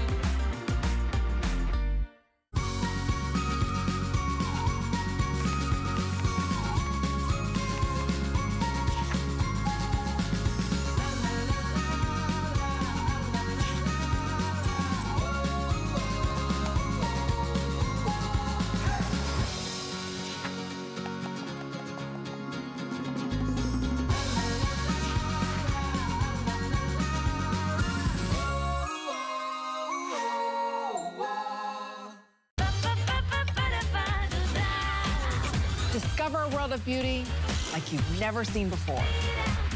Discover a world of beauty like you've never seen before.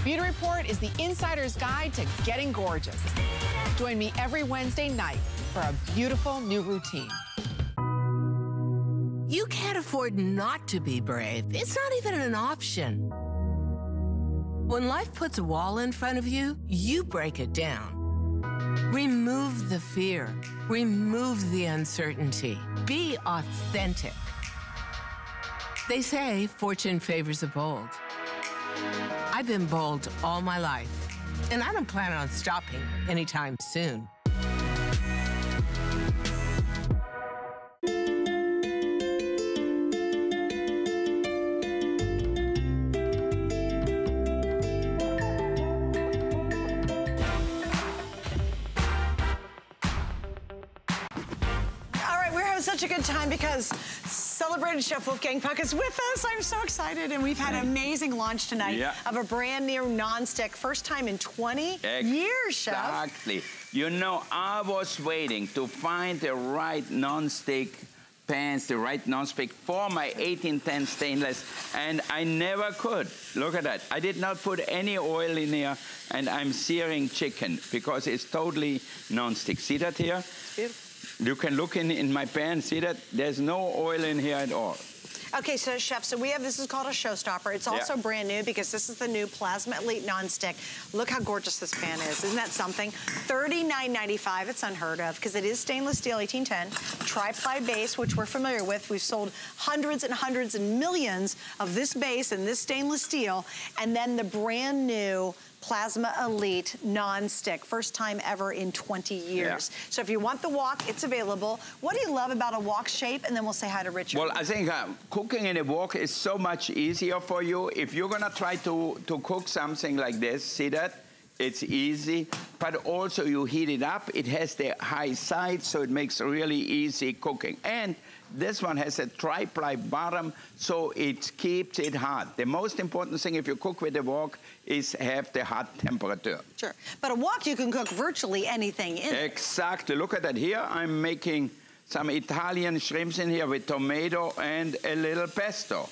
Beauty Report is the insider's guide to getting gorgeous. Join me every Wednesday night for a beautiful new routine. You can't afford not to be brave. It's not even an option. When life puts a wall in front of you, you break it down. Remove the fear. Remove the uncertainty. Be authentic. They say fortune favors the bold. I've been bold all my life, and I don't plan on stopping anytime soon. All right, we're having such a good time because celebrated chef Wolfgang Puck is with us. I'm so excited, and we've had an amazing launch tonight Yeah. of a brand new nonstick. First time in 20 years, chef. Exactly. You know, I was waiting to find the right non-stick pans, the right non-stick for my 1810 stainless, and I never could. Look at that. I did not put any oil in here, and I'm searing chicken because it's totally non-stick. See that here? Beautiful. You can look in, in my pan, see that? There's no oil in here at all. Okay, so chef, so we have, this is called a showstopper. It's also Yeah. brand new because this is the new Plasma Elite nonstick. Look how gorgeous this pan is. Isn't that something? $39.95, it's unheard of because it is stainless steel 1810, tri-ply base, which we're familiar with. We've sold hundreds and hundreds and millions of this base and this stainless steel, and then the brand new Plasma Elite non-stick. First time ever in 20 years. So if you want the wok, it's available. What do you love about a wok shape? And then we'll say hi to Richard. Well, I think uh, cooking in a wok is so much easier for you. If you're gonna try to, to cook something like this, see that? It's easy, but also you heat it up. It has the high side, so it makes really easy cooking. And this one has a tri-ply bottom, so it keeps it hot. The most important thing if you cook with a wok is have the hot temperature. Sure. But a wok, you can cook virtually anything in. Exactly. Look at that. Here I'm making some Italian shrimps in here with tomato and a little pesto.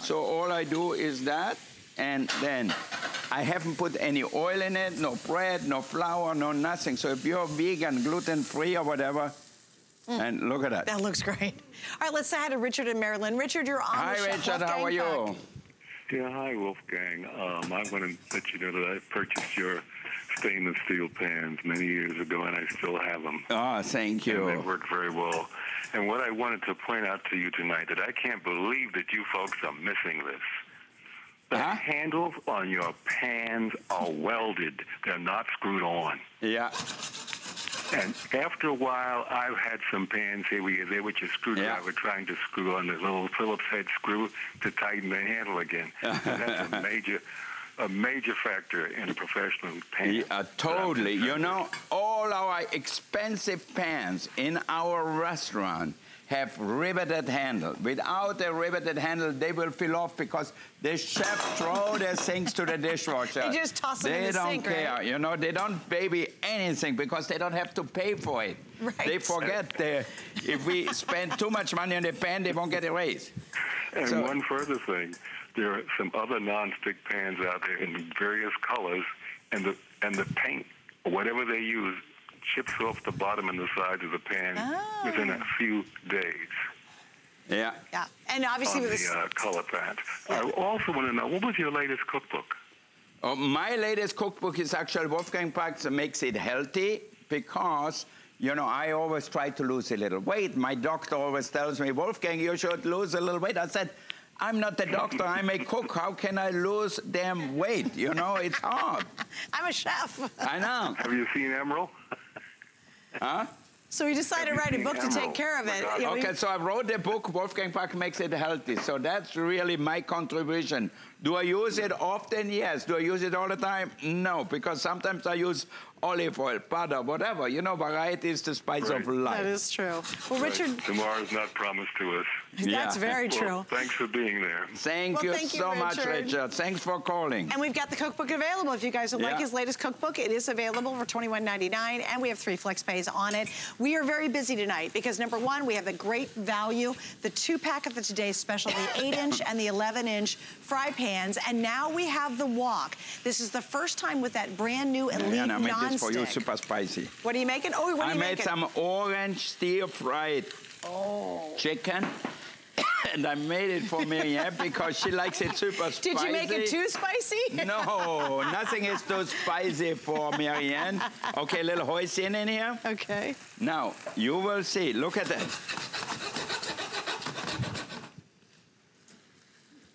So all I do is that, and then I haven't put any oil in it, no bread, no flour, no nothing. So if you're vegan, gluten-free or whatever, mm. and look at that. That looks great. All right, let's say hi to Richard and Marilyn. Richard, you're on Hi, the Chef Richard. How are you? Yeah, hi, Wolfgang. Um, I want to let you know that I purchased your stainless steel pans many years ago, and I still have them. Oh, thank And they you. work very well. And what I wanted to point out to you tonight that I can't believe that you folks are missing this. The Huh? handles on your pans are welded; they're not screwed on. Yeah. And after a while, I've had some pans here where they were just Yeah. screwdriver trying to screw on the little Phillips head screw to tighten the handle again. and that's a major, a major factor in a professional pan. Yeah, totally. You know, all our expensive pans in our restaurant have riveted handle. Without a riveted handle, they will fill off because the chef throw their things to the dishwasher. They just toss them in They don't care. right? You know, they don't baby anything because they don't have to pay for it. Right. They forget that if we spend too much money on the pan, they won't get a raise. And So- one further thing, there are some other non-stick pans out there in various colors, and the and the paint, whatever they use, chips off the bottom and the sides of the pan within a few days. Yeah. Yeah, and obviously on with the this, uh, color pans. I also want to know what was your latest cookbook? Oh, my latest cookbook is actually Wolfgang Puck's makes it healthy because you know I always try to lose a little weight. My doctor always tells me, Wolfgang, you should lose a little weight. I said, I'm not a doctor. I'm a cook. How can I lose damn weight? You know, it's hard. I'm a chef. I know. Have you seen Emeril? Huh? So we decided to write a book to take care of it. Oh you know, we- Okay, so I wrote the book, Wolfgang Puck Makes It Healthy. So that's really my contribution. Do I use it often? Yes. Do I use it all the time? No, because sometimes I use olive oil, butter, whatever. You know, variety is the spice of life. That is true. Well, Richard, Tomorrow's not promised to us. That's very Well, true. thanks for being there. Thank Well, you thank you, so much, Richard. Richard. Thanks for calling. And we've got the cookbook available. If you guys would like his latest cookbook, it is available for $21.99, and we have three flex pays on it. We are very busy tonight because number one, we have a great value, the two pack of the today's special, the eight inch and the 11 inch fry pans, and now we have the wok. This is the first time with that brand new elite and I made this for you, super spicy. What are you making? Oh, what are I you made some orange stir-fried Oh. chicken. and I made it for Marianne because she likes it super spicy. Did you make it too spicy? No, nothing is too spicy for Marianne. Okay, a little hoisin in here. Okay. Now, you will see. Look at that.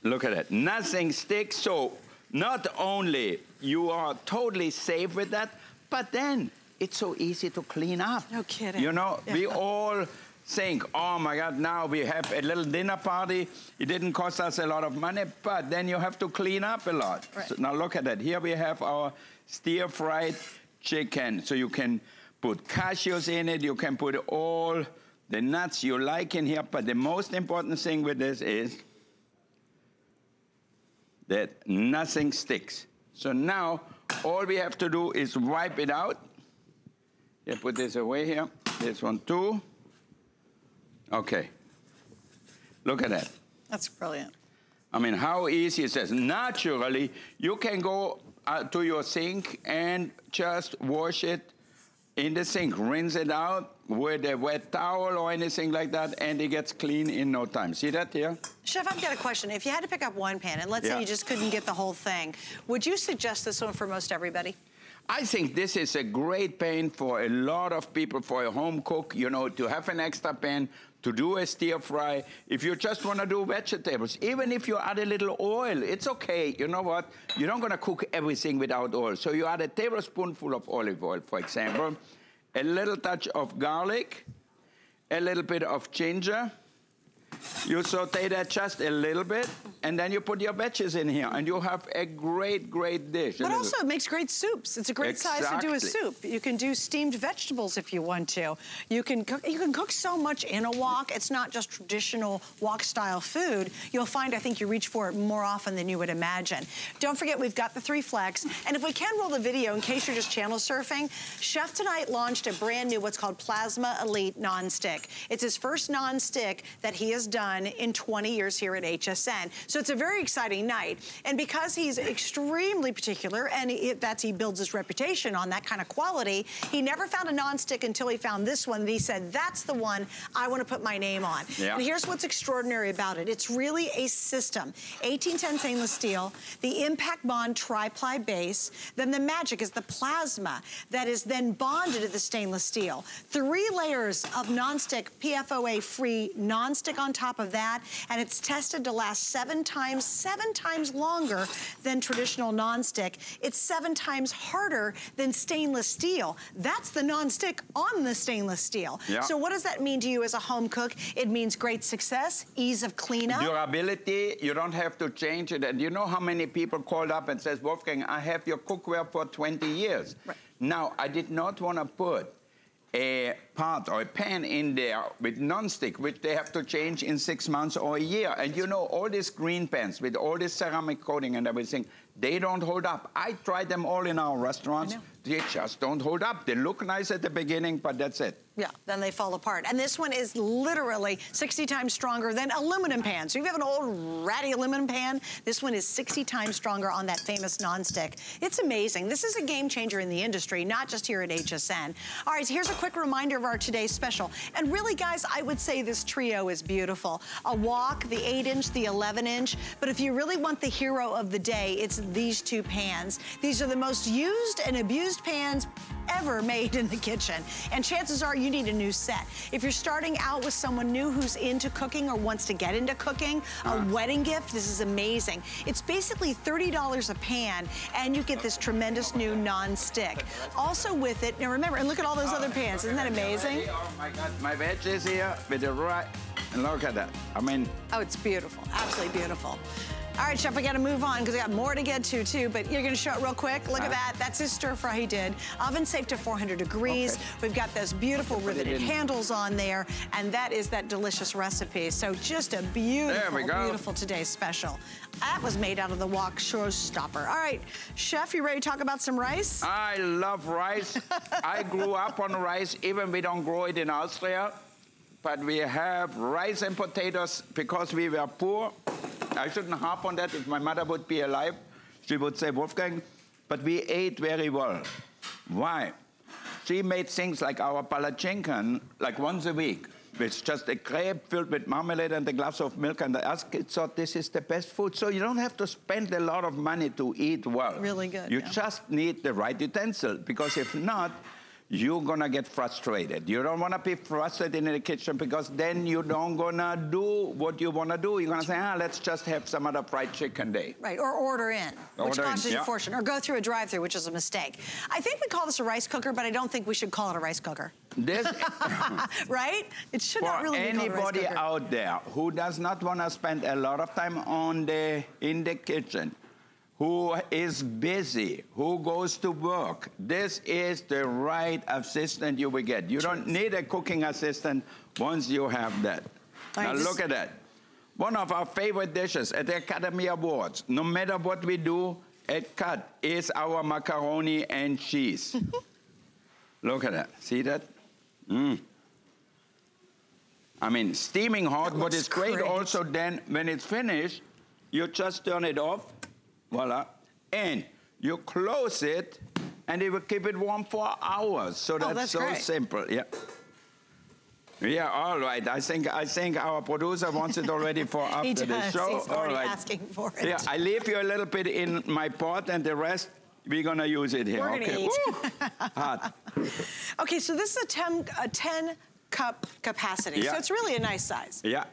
Look at that. Nothing sticks. So not only you are totally safe with that, but then it's so easy to clean up. No kidding. You know, we all think, oh my God, now we have a little dinner party. It didn't cost us a lot of money, but then you have to clean up a lot. Right. So now look at that. Here we have our stir-fried chicken. So you can put cashews in it. You can put all the nuts you like in here. But the most important thing with this is that nothing sticks. So now all we have to do is wipe it out. Yeah, put this away here. This one too. Okay. Look at that. That's brilliant. I mean, how easy is this? Naturally, you can go uh, to your sink and just wash it in the sink, rinse it out with a wet towel or anything like that, and it gets clean in no time. See that here? Chef, I've got a question. If you had to pick up one pan, and let's Yeah. say you just couldn't get the whole thing, would you suggest this one for most everybody? I think this is a great pan for a lot of people, for a home cook, you know, to have an extra pan, to do a stir fry. If you just want to do vegetables, even if you add a little oil, it's okay. You know what? You're not going to cook everything without oil. So you add a tablespoonful of olive oil, for example, a little touch of garlic, a little bit of ginger. You saute that just a little bit, and then you put your veggies in here, and you have a great, great dish. But also, it makes great soups. It's a great size to do a soup. You can do steamed vegetables if you want to. You can cook, you can cook so much in a wok. It's not just traditional wok-style food. You'll find, I think, you reach for it more often than you would imagine. Don't forget, we've got the three flex. And if we can roll the video, in case you're just channel surfing, Chef Tonight launched a brand new, what's called Plasma Elite Non-Stick. It's his first non-stick that he has done in 20 years here at HSN. So it's a very exciting night. And because he's extremely particular, and he, that's he builds his reputation on that kind of quality, he never found a non-stick until he found this one. And he said, that's the one I want to put my name on. Yeah. And here's what's extraordinary about it. It's really a system. 1810 stainless steel, the impact bond tri-ply base, then the magic is the plasma that is then bonded to the stainless steel. Three layers of nonstick PFOA-free nonstick on top of that, and it's tested to last seven times, seven times longer than traditional nonstick. It's seven times harder than stainless steel. That's the nonstick on the stainless steel. Yeah. So what does that mean to you as a home cook? It means great success, ease of cleanup. Durability, you don't have to change it. And you know how many people called up and says, Wolfgang, I have your cookware for 20 years. Right. Now, I did not want to put a pot or a pan in there with non-stick, which they have to change in six months or a year. And you know, all these green pans with all this ceramic coating and everything, they don't hold up. I tried them all in our restaurants. They just don't hold up. They look nice at the beginning, but that's it. Yeah, then they fall apart. And this one is literally 60 times stronger than aluminum pans. So if you have an old ratty aluminum pan, this one is 60 times stronger on that famous nonstick. It's amazing. This is a game changer in the industry, not just here at HSN. All right, so here's a quick reminder of our today's special. And really, guys, I would say this trio is beautiful. A wok, the 8-inch, the 11-inch. But if you really want the hero of the day, it's these two pans. These are the most used and abused pans ever made in the kitchen. And chances are you need a new set. If you're starting out with someone new who's into cooking or wants to get into cooking, a wedding gift, this is amazing. It's basically $30 a pan and you get this tremendous new non-stick. Also with it, now remember, and look at all those other pans, isn't that amazing? Oh my God, my veggies here with the right, and look at that. I mean, Oh, it's beautiful, absolutely beautiful. All right, Chef, we got to move on because we got more to get to, too. But you're going to show it real quick. Look at that. That's his stir fry he did. Oven safe to 400 degrees. Okay. We've got those beautiful riveted handles on there. And that is that delicious recipe. So just a beautiful, beautiful today's special. That was made out of the wok showstopper. All right, Chef, you ready to talk about some rice? I love rice. I grew up on rice, even we don't grow it in Austria. But we have rice and potatoes because we were poor I shouldn't harp on that. If my mother would be alive, she would say, Wolfgang, but we ate very well. Why? She made things like our palatschinken, like once a week. It's just a crepe filled with marmalade and a glass of milk, and I thought this is the best food. So you don't have to spend a lot of money to eat well. Really good. You yeah. just need the right utensil, because if not, you're gonna get frustrated. You don't wanna be frustrated in the kitchen because then you don't gonna do what you wanna do. You're gonna say, ah, let's just have some other fried chicken day. Right, or order in, order which costs you a fortune, or go through a drive-through, which is a mistake. I think we call this a rice cooker, but I don't think we should call it a rice cooker. This, right? It should not really be anybody out there who does not wanna spend a lot of time on the in the kitchen, who is busy, who goes to work. This is the right assistant you will get. You don't need a cooking assistant once you have that. Now look at that. One of our favorite dishes at the Academy Awards, no matter what we do, at cut is our macaroni and cheese. look at that. See that? Mm. I mean, steaming hot, but it's great, great also then when it's finished, you just turn it off voila, and you close it, and it will keep it warm for hours. So oh, that's, oh, that's so great. simple. Yeah. Yeah, all right. I think I think our producer wants it already for after the show. He's all right. asking for it. Yeah, I leave you a little bit in my pot, and the rest we're gonna use it here. We're okay. Eat. Hot. okay, so this is a 10, a 10 cup capacity. Yeah. So it's really a nice size. Yeah.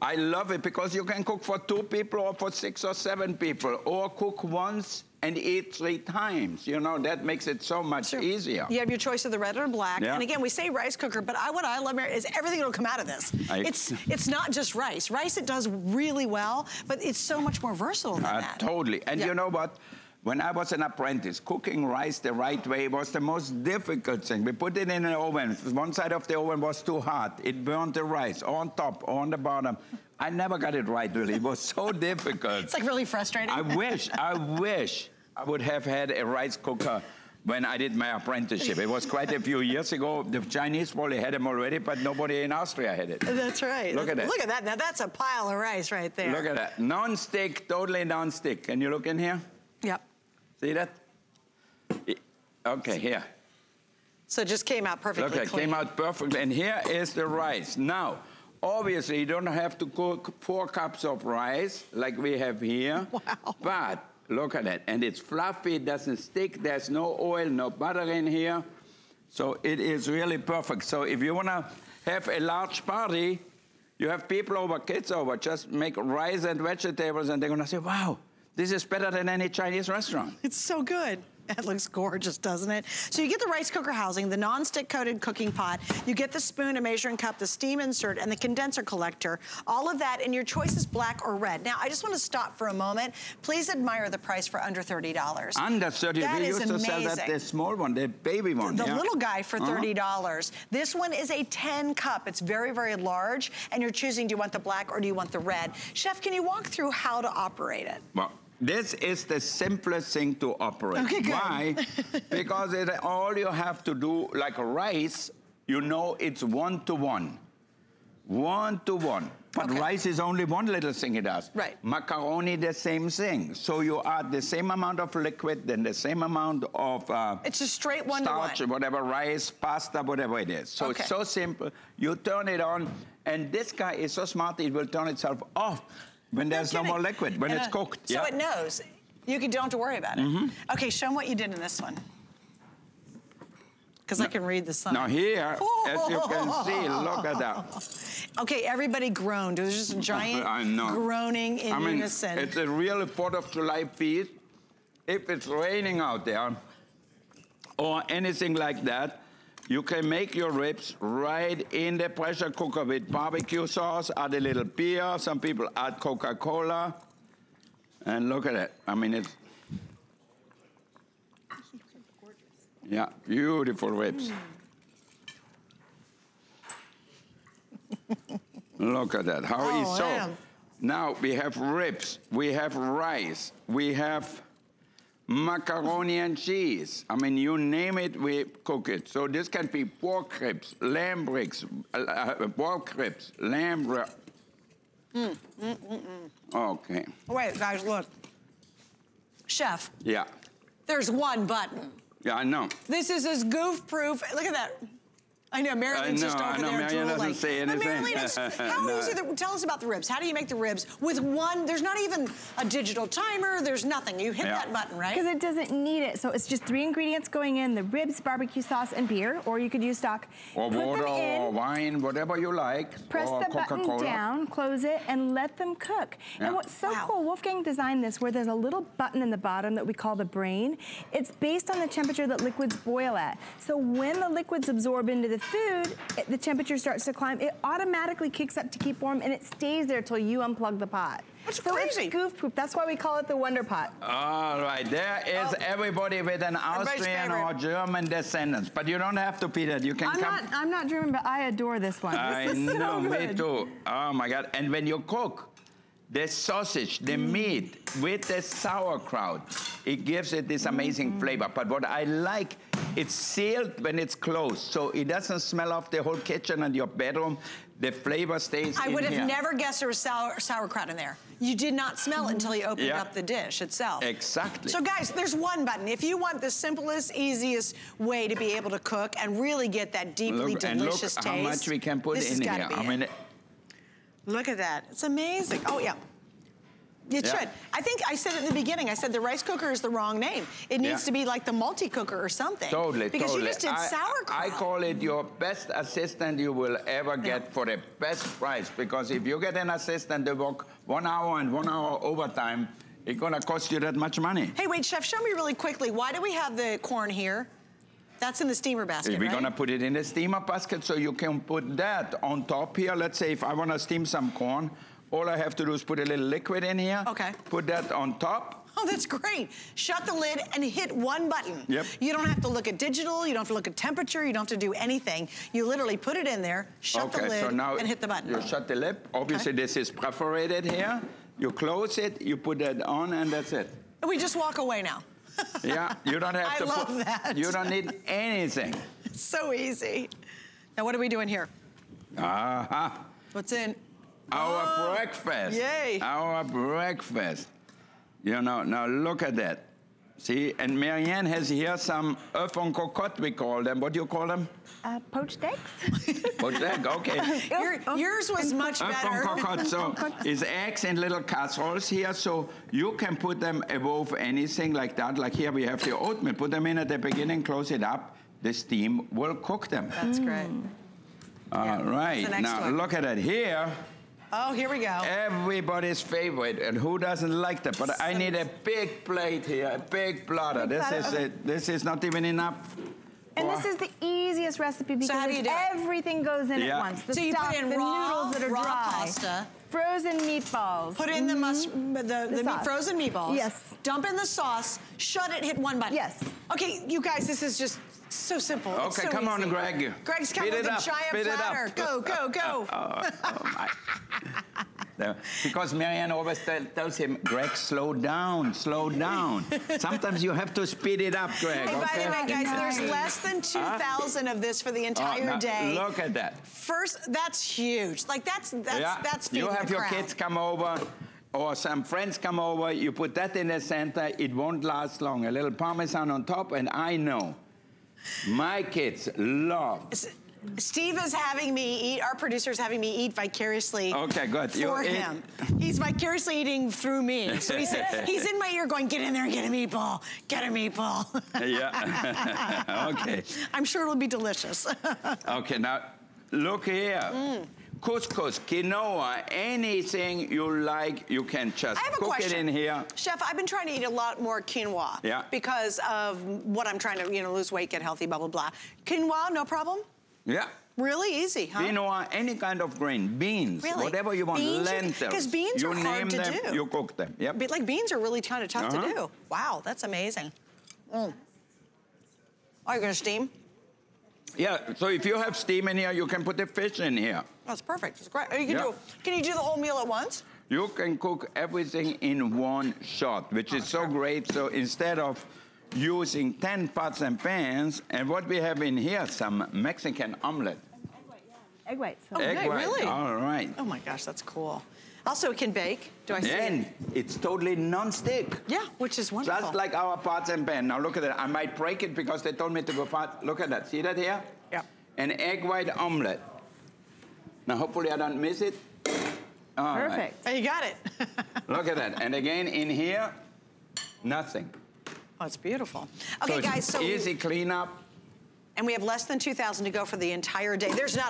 I love it because you can cook for two people or for six or seven people, or cook once and eat three times. You know, that makes it so much sure. easier. You have your choice of the red or black. Yeah. And again, we say rice cooker, but I, what I love is everything that'll come out of this. I, it's it's not just rice. Rice, it does really well, but it's so much more versatile than uh, that. Totally. And yeah. you know what? When I was an apprentice, cooking rice the right way was the most difficult thing. We put it in an oven. One side of the oven was too hot. It burned the rice on top, on the bottom. I never got it right, really. It was so difficult. It's like really frustrating. I wish, I wish I would have had a rice cooker when I did my apprenticeship. It was quite a few years ago. The Chinese probably had them already, but nobody in Austria had it. That's right. Look at that. Look at that. Now that's a pile of rice right there. Look at that. Non-stick, totally non-stick. Can you look in here? See that? Okay, here. So it just came out perfectly Okay, it came out perfectly. And here is the rice. Now, obviously, you don't have to cook four cups of rice like we have here. Wow. But look at it. And it's fluffy, it doesn't stick. There's no oil, no butter in here. So it is really perfect. So if you want to have a large party, you have people over, kids over, just make rice and vegetables, and they're going to say, wow, this is better than any Chinese restaurant. It's so good. It looks gorgeous, doesn't it? So you get the rice cooker housing, the non-stick coated cooking pot, you get the spoon, a measuring cup, the steam insert, and the condenser collector. All of that, and your choice is black or red. Now, I just want to stop for a moment. Please admire the price for under $30. Under 30 That we is used amazing. to sell that, the small one, the baby one. The yeah. little guy for $30. Uh -huh. This one is a 10 cup. It's very, very large, and you're choosing, do you want the black or do you want the red? Chef, can you walk through how to operate it? Well, this is the simplest thing to operate. Okay, good. Why? because it, all you have to do, like rice, you know it's one to one. One to one. But okay. rice is only one little thing it does. Right. Macaroni, the same thing. So you add the same amount of liquid, then the same amount of uh, It's a straight one starch, one. whatever, rice, pasta, whatever it is. So okay. it's so simple. You turn it on, and this guy is so smart, it will turn itself off when there's no, no more liquid, when it's cooked. So it knows. You don't have to worry about it. Mm -hmm. Okay, show them what you did in this one. Because no, I can read the sign. Now here, as you can see, look at that. Okay, everybody groaned. It was just a giant groaning in I mean, unison. It's a real 4th of July feast. If it's raining out there, or anything like that, you can make your ribs right in the pressure cooker with barbecue sauce, add a little beer, some people add Coca-Cola. And look at it. I mean, it's. Yeah, beautiful ribs. Look at that. How Oh, is so? Now we have ribs, we have rice, we have macaroni and cheese. I mean, you name it, we cook it. So this can be pork ribs, lamb ribs, uh, uh, pork ribs, lamb ribs. Okay. Wait, guys, look. Chef, Yeah. there's one button. Yeah, I know. This is as goof-proof. Look at that. I know, Marilyn's I just know, over I know, there Marilyn doesn't drooling. say But. Marilyn, it's- how No. easy, the, tell us about the ribs. How do you make the ribs with one, there's not even a digital timer, there's nothing. You hit Yeah. that button, right? Because it doesn't need it. So it's just three ingredients going in, the ribs, barbecue sauce, and beer, or you could use stock. Or Put water them in, or wine, whatever you like. press or the button down, close it, and let them cook. Yeah. And what's so Wow. cool, Wolfgang designed this where there's a little button in the bottom that we call the brain. It's based on the temperature that liquids boil at. So when the liquids absorb into the food, it, the temperature starts to climb. It automatically kicks up to keep warm, and it stays there till you unplug the pot. That's so crazy. it's goof proof. That's why we call it the Wonder Pot. All right, there is Oh. everybody with an Austrian or. German descendants, but you don't have to be that. You can I'm come. not, I'm not German, but I adore this one. I this is so know, me too. Oh my God! And when you cook the sausage, the Mm. meat with the sauerkraut, it gives it this amazing Mm-hmm. flavor. But what I like, it's sealed when it's closed, so it doesn't smell off the whole kitchen and your bedroom. The flavor stays I would have here. never guessed there was sour, sauerkraut in there. You did not smell it until you opened Yeah. up the dish itself. Exactly. So guys, there's one button. If you want the simplest, easiest way to be able to cook and really get that deeply Look, and look delicious taste. how much we can put in here. I it. mean, Look at that. It's amazing. Oh, yeah. It Yeah. should. I think I said it in the beginning. I said the rice cooker is the wrong name. It needs Yeah. to be like the multi-cooker or something. Totally, Because totally. you just did I, sauerkraut. I call it your best assistant you will ever get for the best price. Because if you get an assistant that work one hour and one hour overtime, it's gonna cost you that much money. Hey, wait, Chef, show me really quickly. Why do we have the corn here? That's in the steamer basket, We're right? gonna put it in the steamer basket so you can put that on top here. Let's say if I wanna steam some corn, all I have to do is put a little liquid in here. Okay. Put that on top. Oh, that's great. Shut the lid and hit one button. Yep. You don't have to look at digital, you don't have to look at temperature, you don't have to do anything. You literally put it in there, shut okay, the lid, so now and hit the button. you shut the lid. Obviously, this is perforated here. You close it, you put that on, and that's it. And we just walk away now. Yeah, you don't have I to love put, that. You don't need anything. It's so easy. Now, what are we doing here? Aha. What's in? Our Oh, breakfast. yay. Our breakfast. You know, now look at that. See, and Marianne has here some œufs en cocotte, we call them. What do you call them? Uh, poached eggs? Poached egg, okay. Your- yours was much œufs en better. cocotte. So it's eggs in little casseroles here, so you can put them above anything like that. Like here we have the oatmeal. Put them in at the beginning, close it up. The steam will cook them. That's great. All right. the next Now one? look at it here. Oh, here we go. Everybody's favorite, and who doesn't like that? But I need a big plate here, a big platter. Big This is it. This is not even enough. And this is the easiest recipe because how do you it's do it? everything goes in Yeah. at once. The So you put in the raw- noodles that are raw dry, pasta. frozen meatballs. Put in the mm-hmm. mus- the, the, The meat, frozen meatballs. Yes. Dump in the sauce. Shut it. Hit one button. Yes. Okay, you guys, this is just so simple. It's Okay, so come on, easy. Greg. Greg's coming Speed with it a up, giant speed it platter. Go, go, go. Oh, oh my. There. Because Marianne always tell, tells him, Greg, slow down, slow down. Sometimes you have to speed it up, Greg. Hey, by the way, guys, there's less than 2,000 of this for the Oh, entire now, day. Look at that. First, that's huge. Like that's that's yeah. that's you have the your crowd. kids come over or some friends come over, you put that in the center, it won't last long. A little parmesan on top, and I know my kids love. S- Steve is having me eat. Our producer's having me eat vicariously. Okay, good. For eat- him, he's vicariously eating through me. So he's, he's in my ear going, "Get in there, and get a meatball, get a meatball." Yeah. okay. I'm sure it'll be delicious. Okay, now look here. Mm. Couscous, quinoa, anything you like, you can just I have a cook question. it in here. Chef, I've been trying to eat a lot more quinoa. Yeah. Because of what I'm trying to, you know, lose weight, get healthy, blah blah blah. Quinoa, no problem. Yeah. Really easy, huh? Quinoa, any kind of grain, beans, Really? whatever you want, Beans lentils. 'cause beans you are name hard to them, do. You cook them. Yep. But like beans are really kind of tough Uh-huh. to do. Wow, that's amazing. Mm. Are you gonna steam? Yeah. So if you have steam in here, you can put the fish in here. That's perfect. It's great. You can Yeah. do. Can you do the whole meal at once? You can cook everything in one shot, which is so great. So instead of using 10 pots and pans, and what we have in here, some Mexican omelet. Egg whites. Oh, Egg okay, white. really? All right. Oh my gosh, that's cool. Also, it can bake. Do I see Then it? it's totally non-stick. Yeah, which is wonderful. Just like our pots and pans. Now look at that. I might break it because they told me to go fast. Look at that. See that here? Yeah. An egg white omelet. Now hopefully I don't miss it. All right. Perfect. Oh, you got it. Look at that. And again in here, nothing. oh, it's beautiful. Okay, it's guys. So easy cleanup. and we have less than 2,000 to go for the entire day. There's not